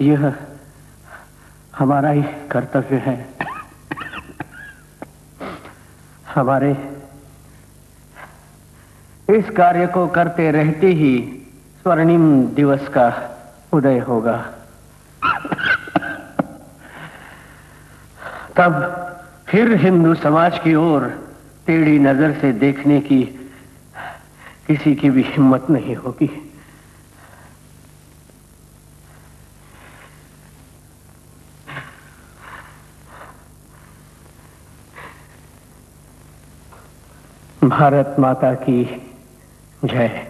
यह हमारा ही कर्तव्य है। हमारे इस कार्य को करते रहते ही स्वर्णिम दिवस का उदय होगा। तब फिर हिंदू समाज की ओर टेढ़ी नज़र से देखने की किसी की भी हिम्मत नहीं होगी। भारत माता की जय।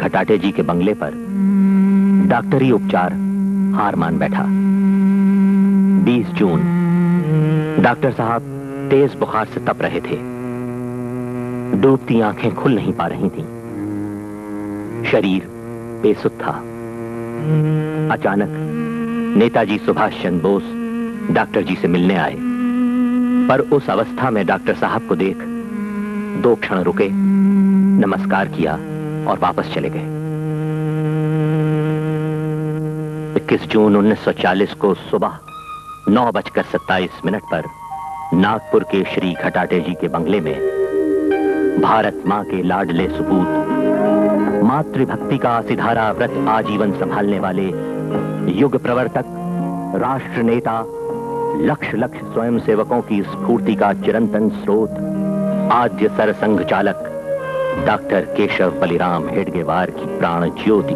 घटाटे जी के बंगले पर डॉक्टरी उपचार हार मान बैठा। 20 जून, डॉक्टर साहब तेज बुखार से तप रहे थे। डूबती आँखें खुल नहीं पा रही थीं। शरीर बेसुध था। अचानक नेताजी सुभाष चंद्र बोस डॉक्टर जी से मिलने आए। पर उस अवस्था में डॉक्टर साहब को देख दो क्षण रुके, नमस्कार किया। और वापस चले गए। 21 जून 1940 को सुबह नौ बजकर सत्ताईस मिनट पर नागपुर के श्री घटाटे जी के बंगले में भारत माँ के लाडले सुपूत मातृभक्ति का सिधारा व्रत आजीवन संभालने वाले युग प्रवर्तक, राष्ट्र नेता, लक्ष लक्ष स्वयं सेवकों की स्फूर्ति का चिरंतन स्रोत, आद्य सरसंघ चालक डॉक्टर केशव बलिराम हेडगेवार की प्राण ज्योति।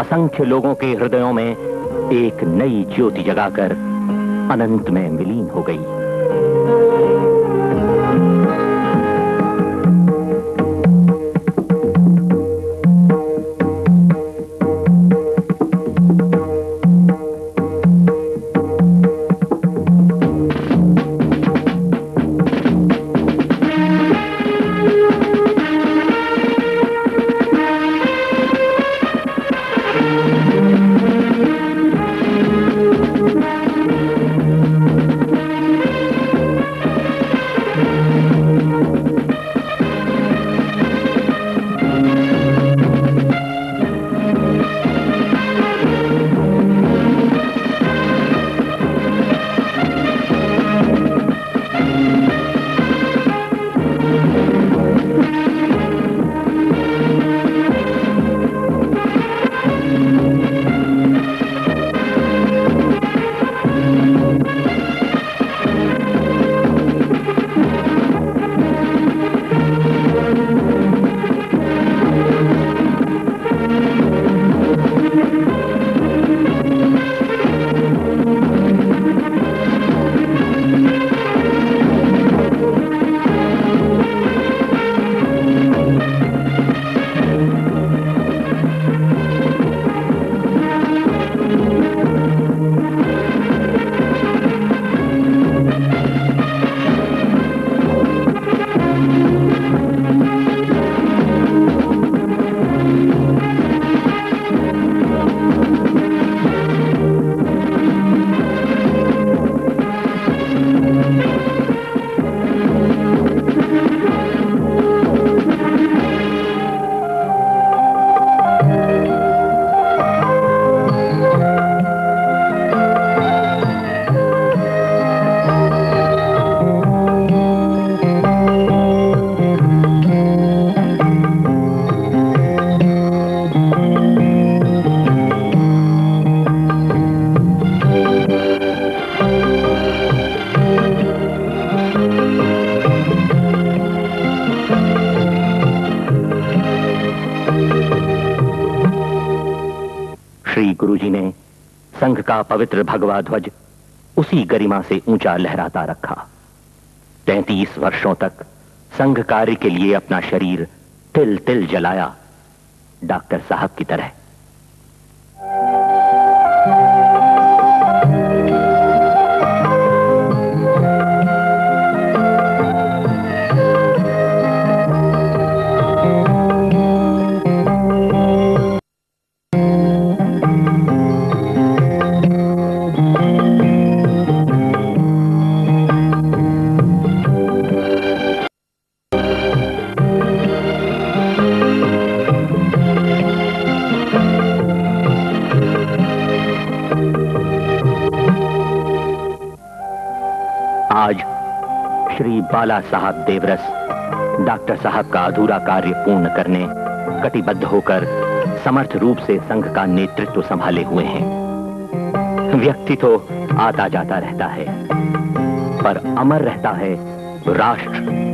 असंख्य लोगों के हृदयों में एक नई ज्योति जगाकर अनंत में विलीन हो गई। पवित्र भगवा ध्वज उसी गरिमा से ऊँचा लहराता रखा। तैतीस वर्षों तक संघ कार्य के लिए अपना शरीर तिल तिल जलाया, डॉक्टर साहब की तरह। बाला साहब देवरस, डॉक्टर साहब का अधूरा कार्य पूर्ण करने, कटिबद्ध होकर समर्थ रूप से संघ का नेतृत्व संभाले हुए हैं। व्यक्ति तो आता जाता रहता है, पर अमर रहता है राष्ट्र।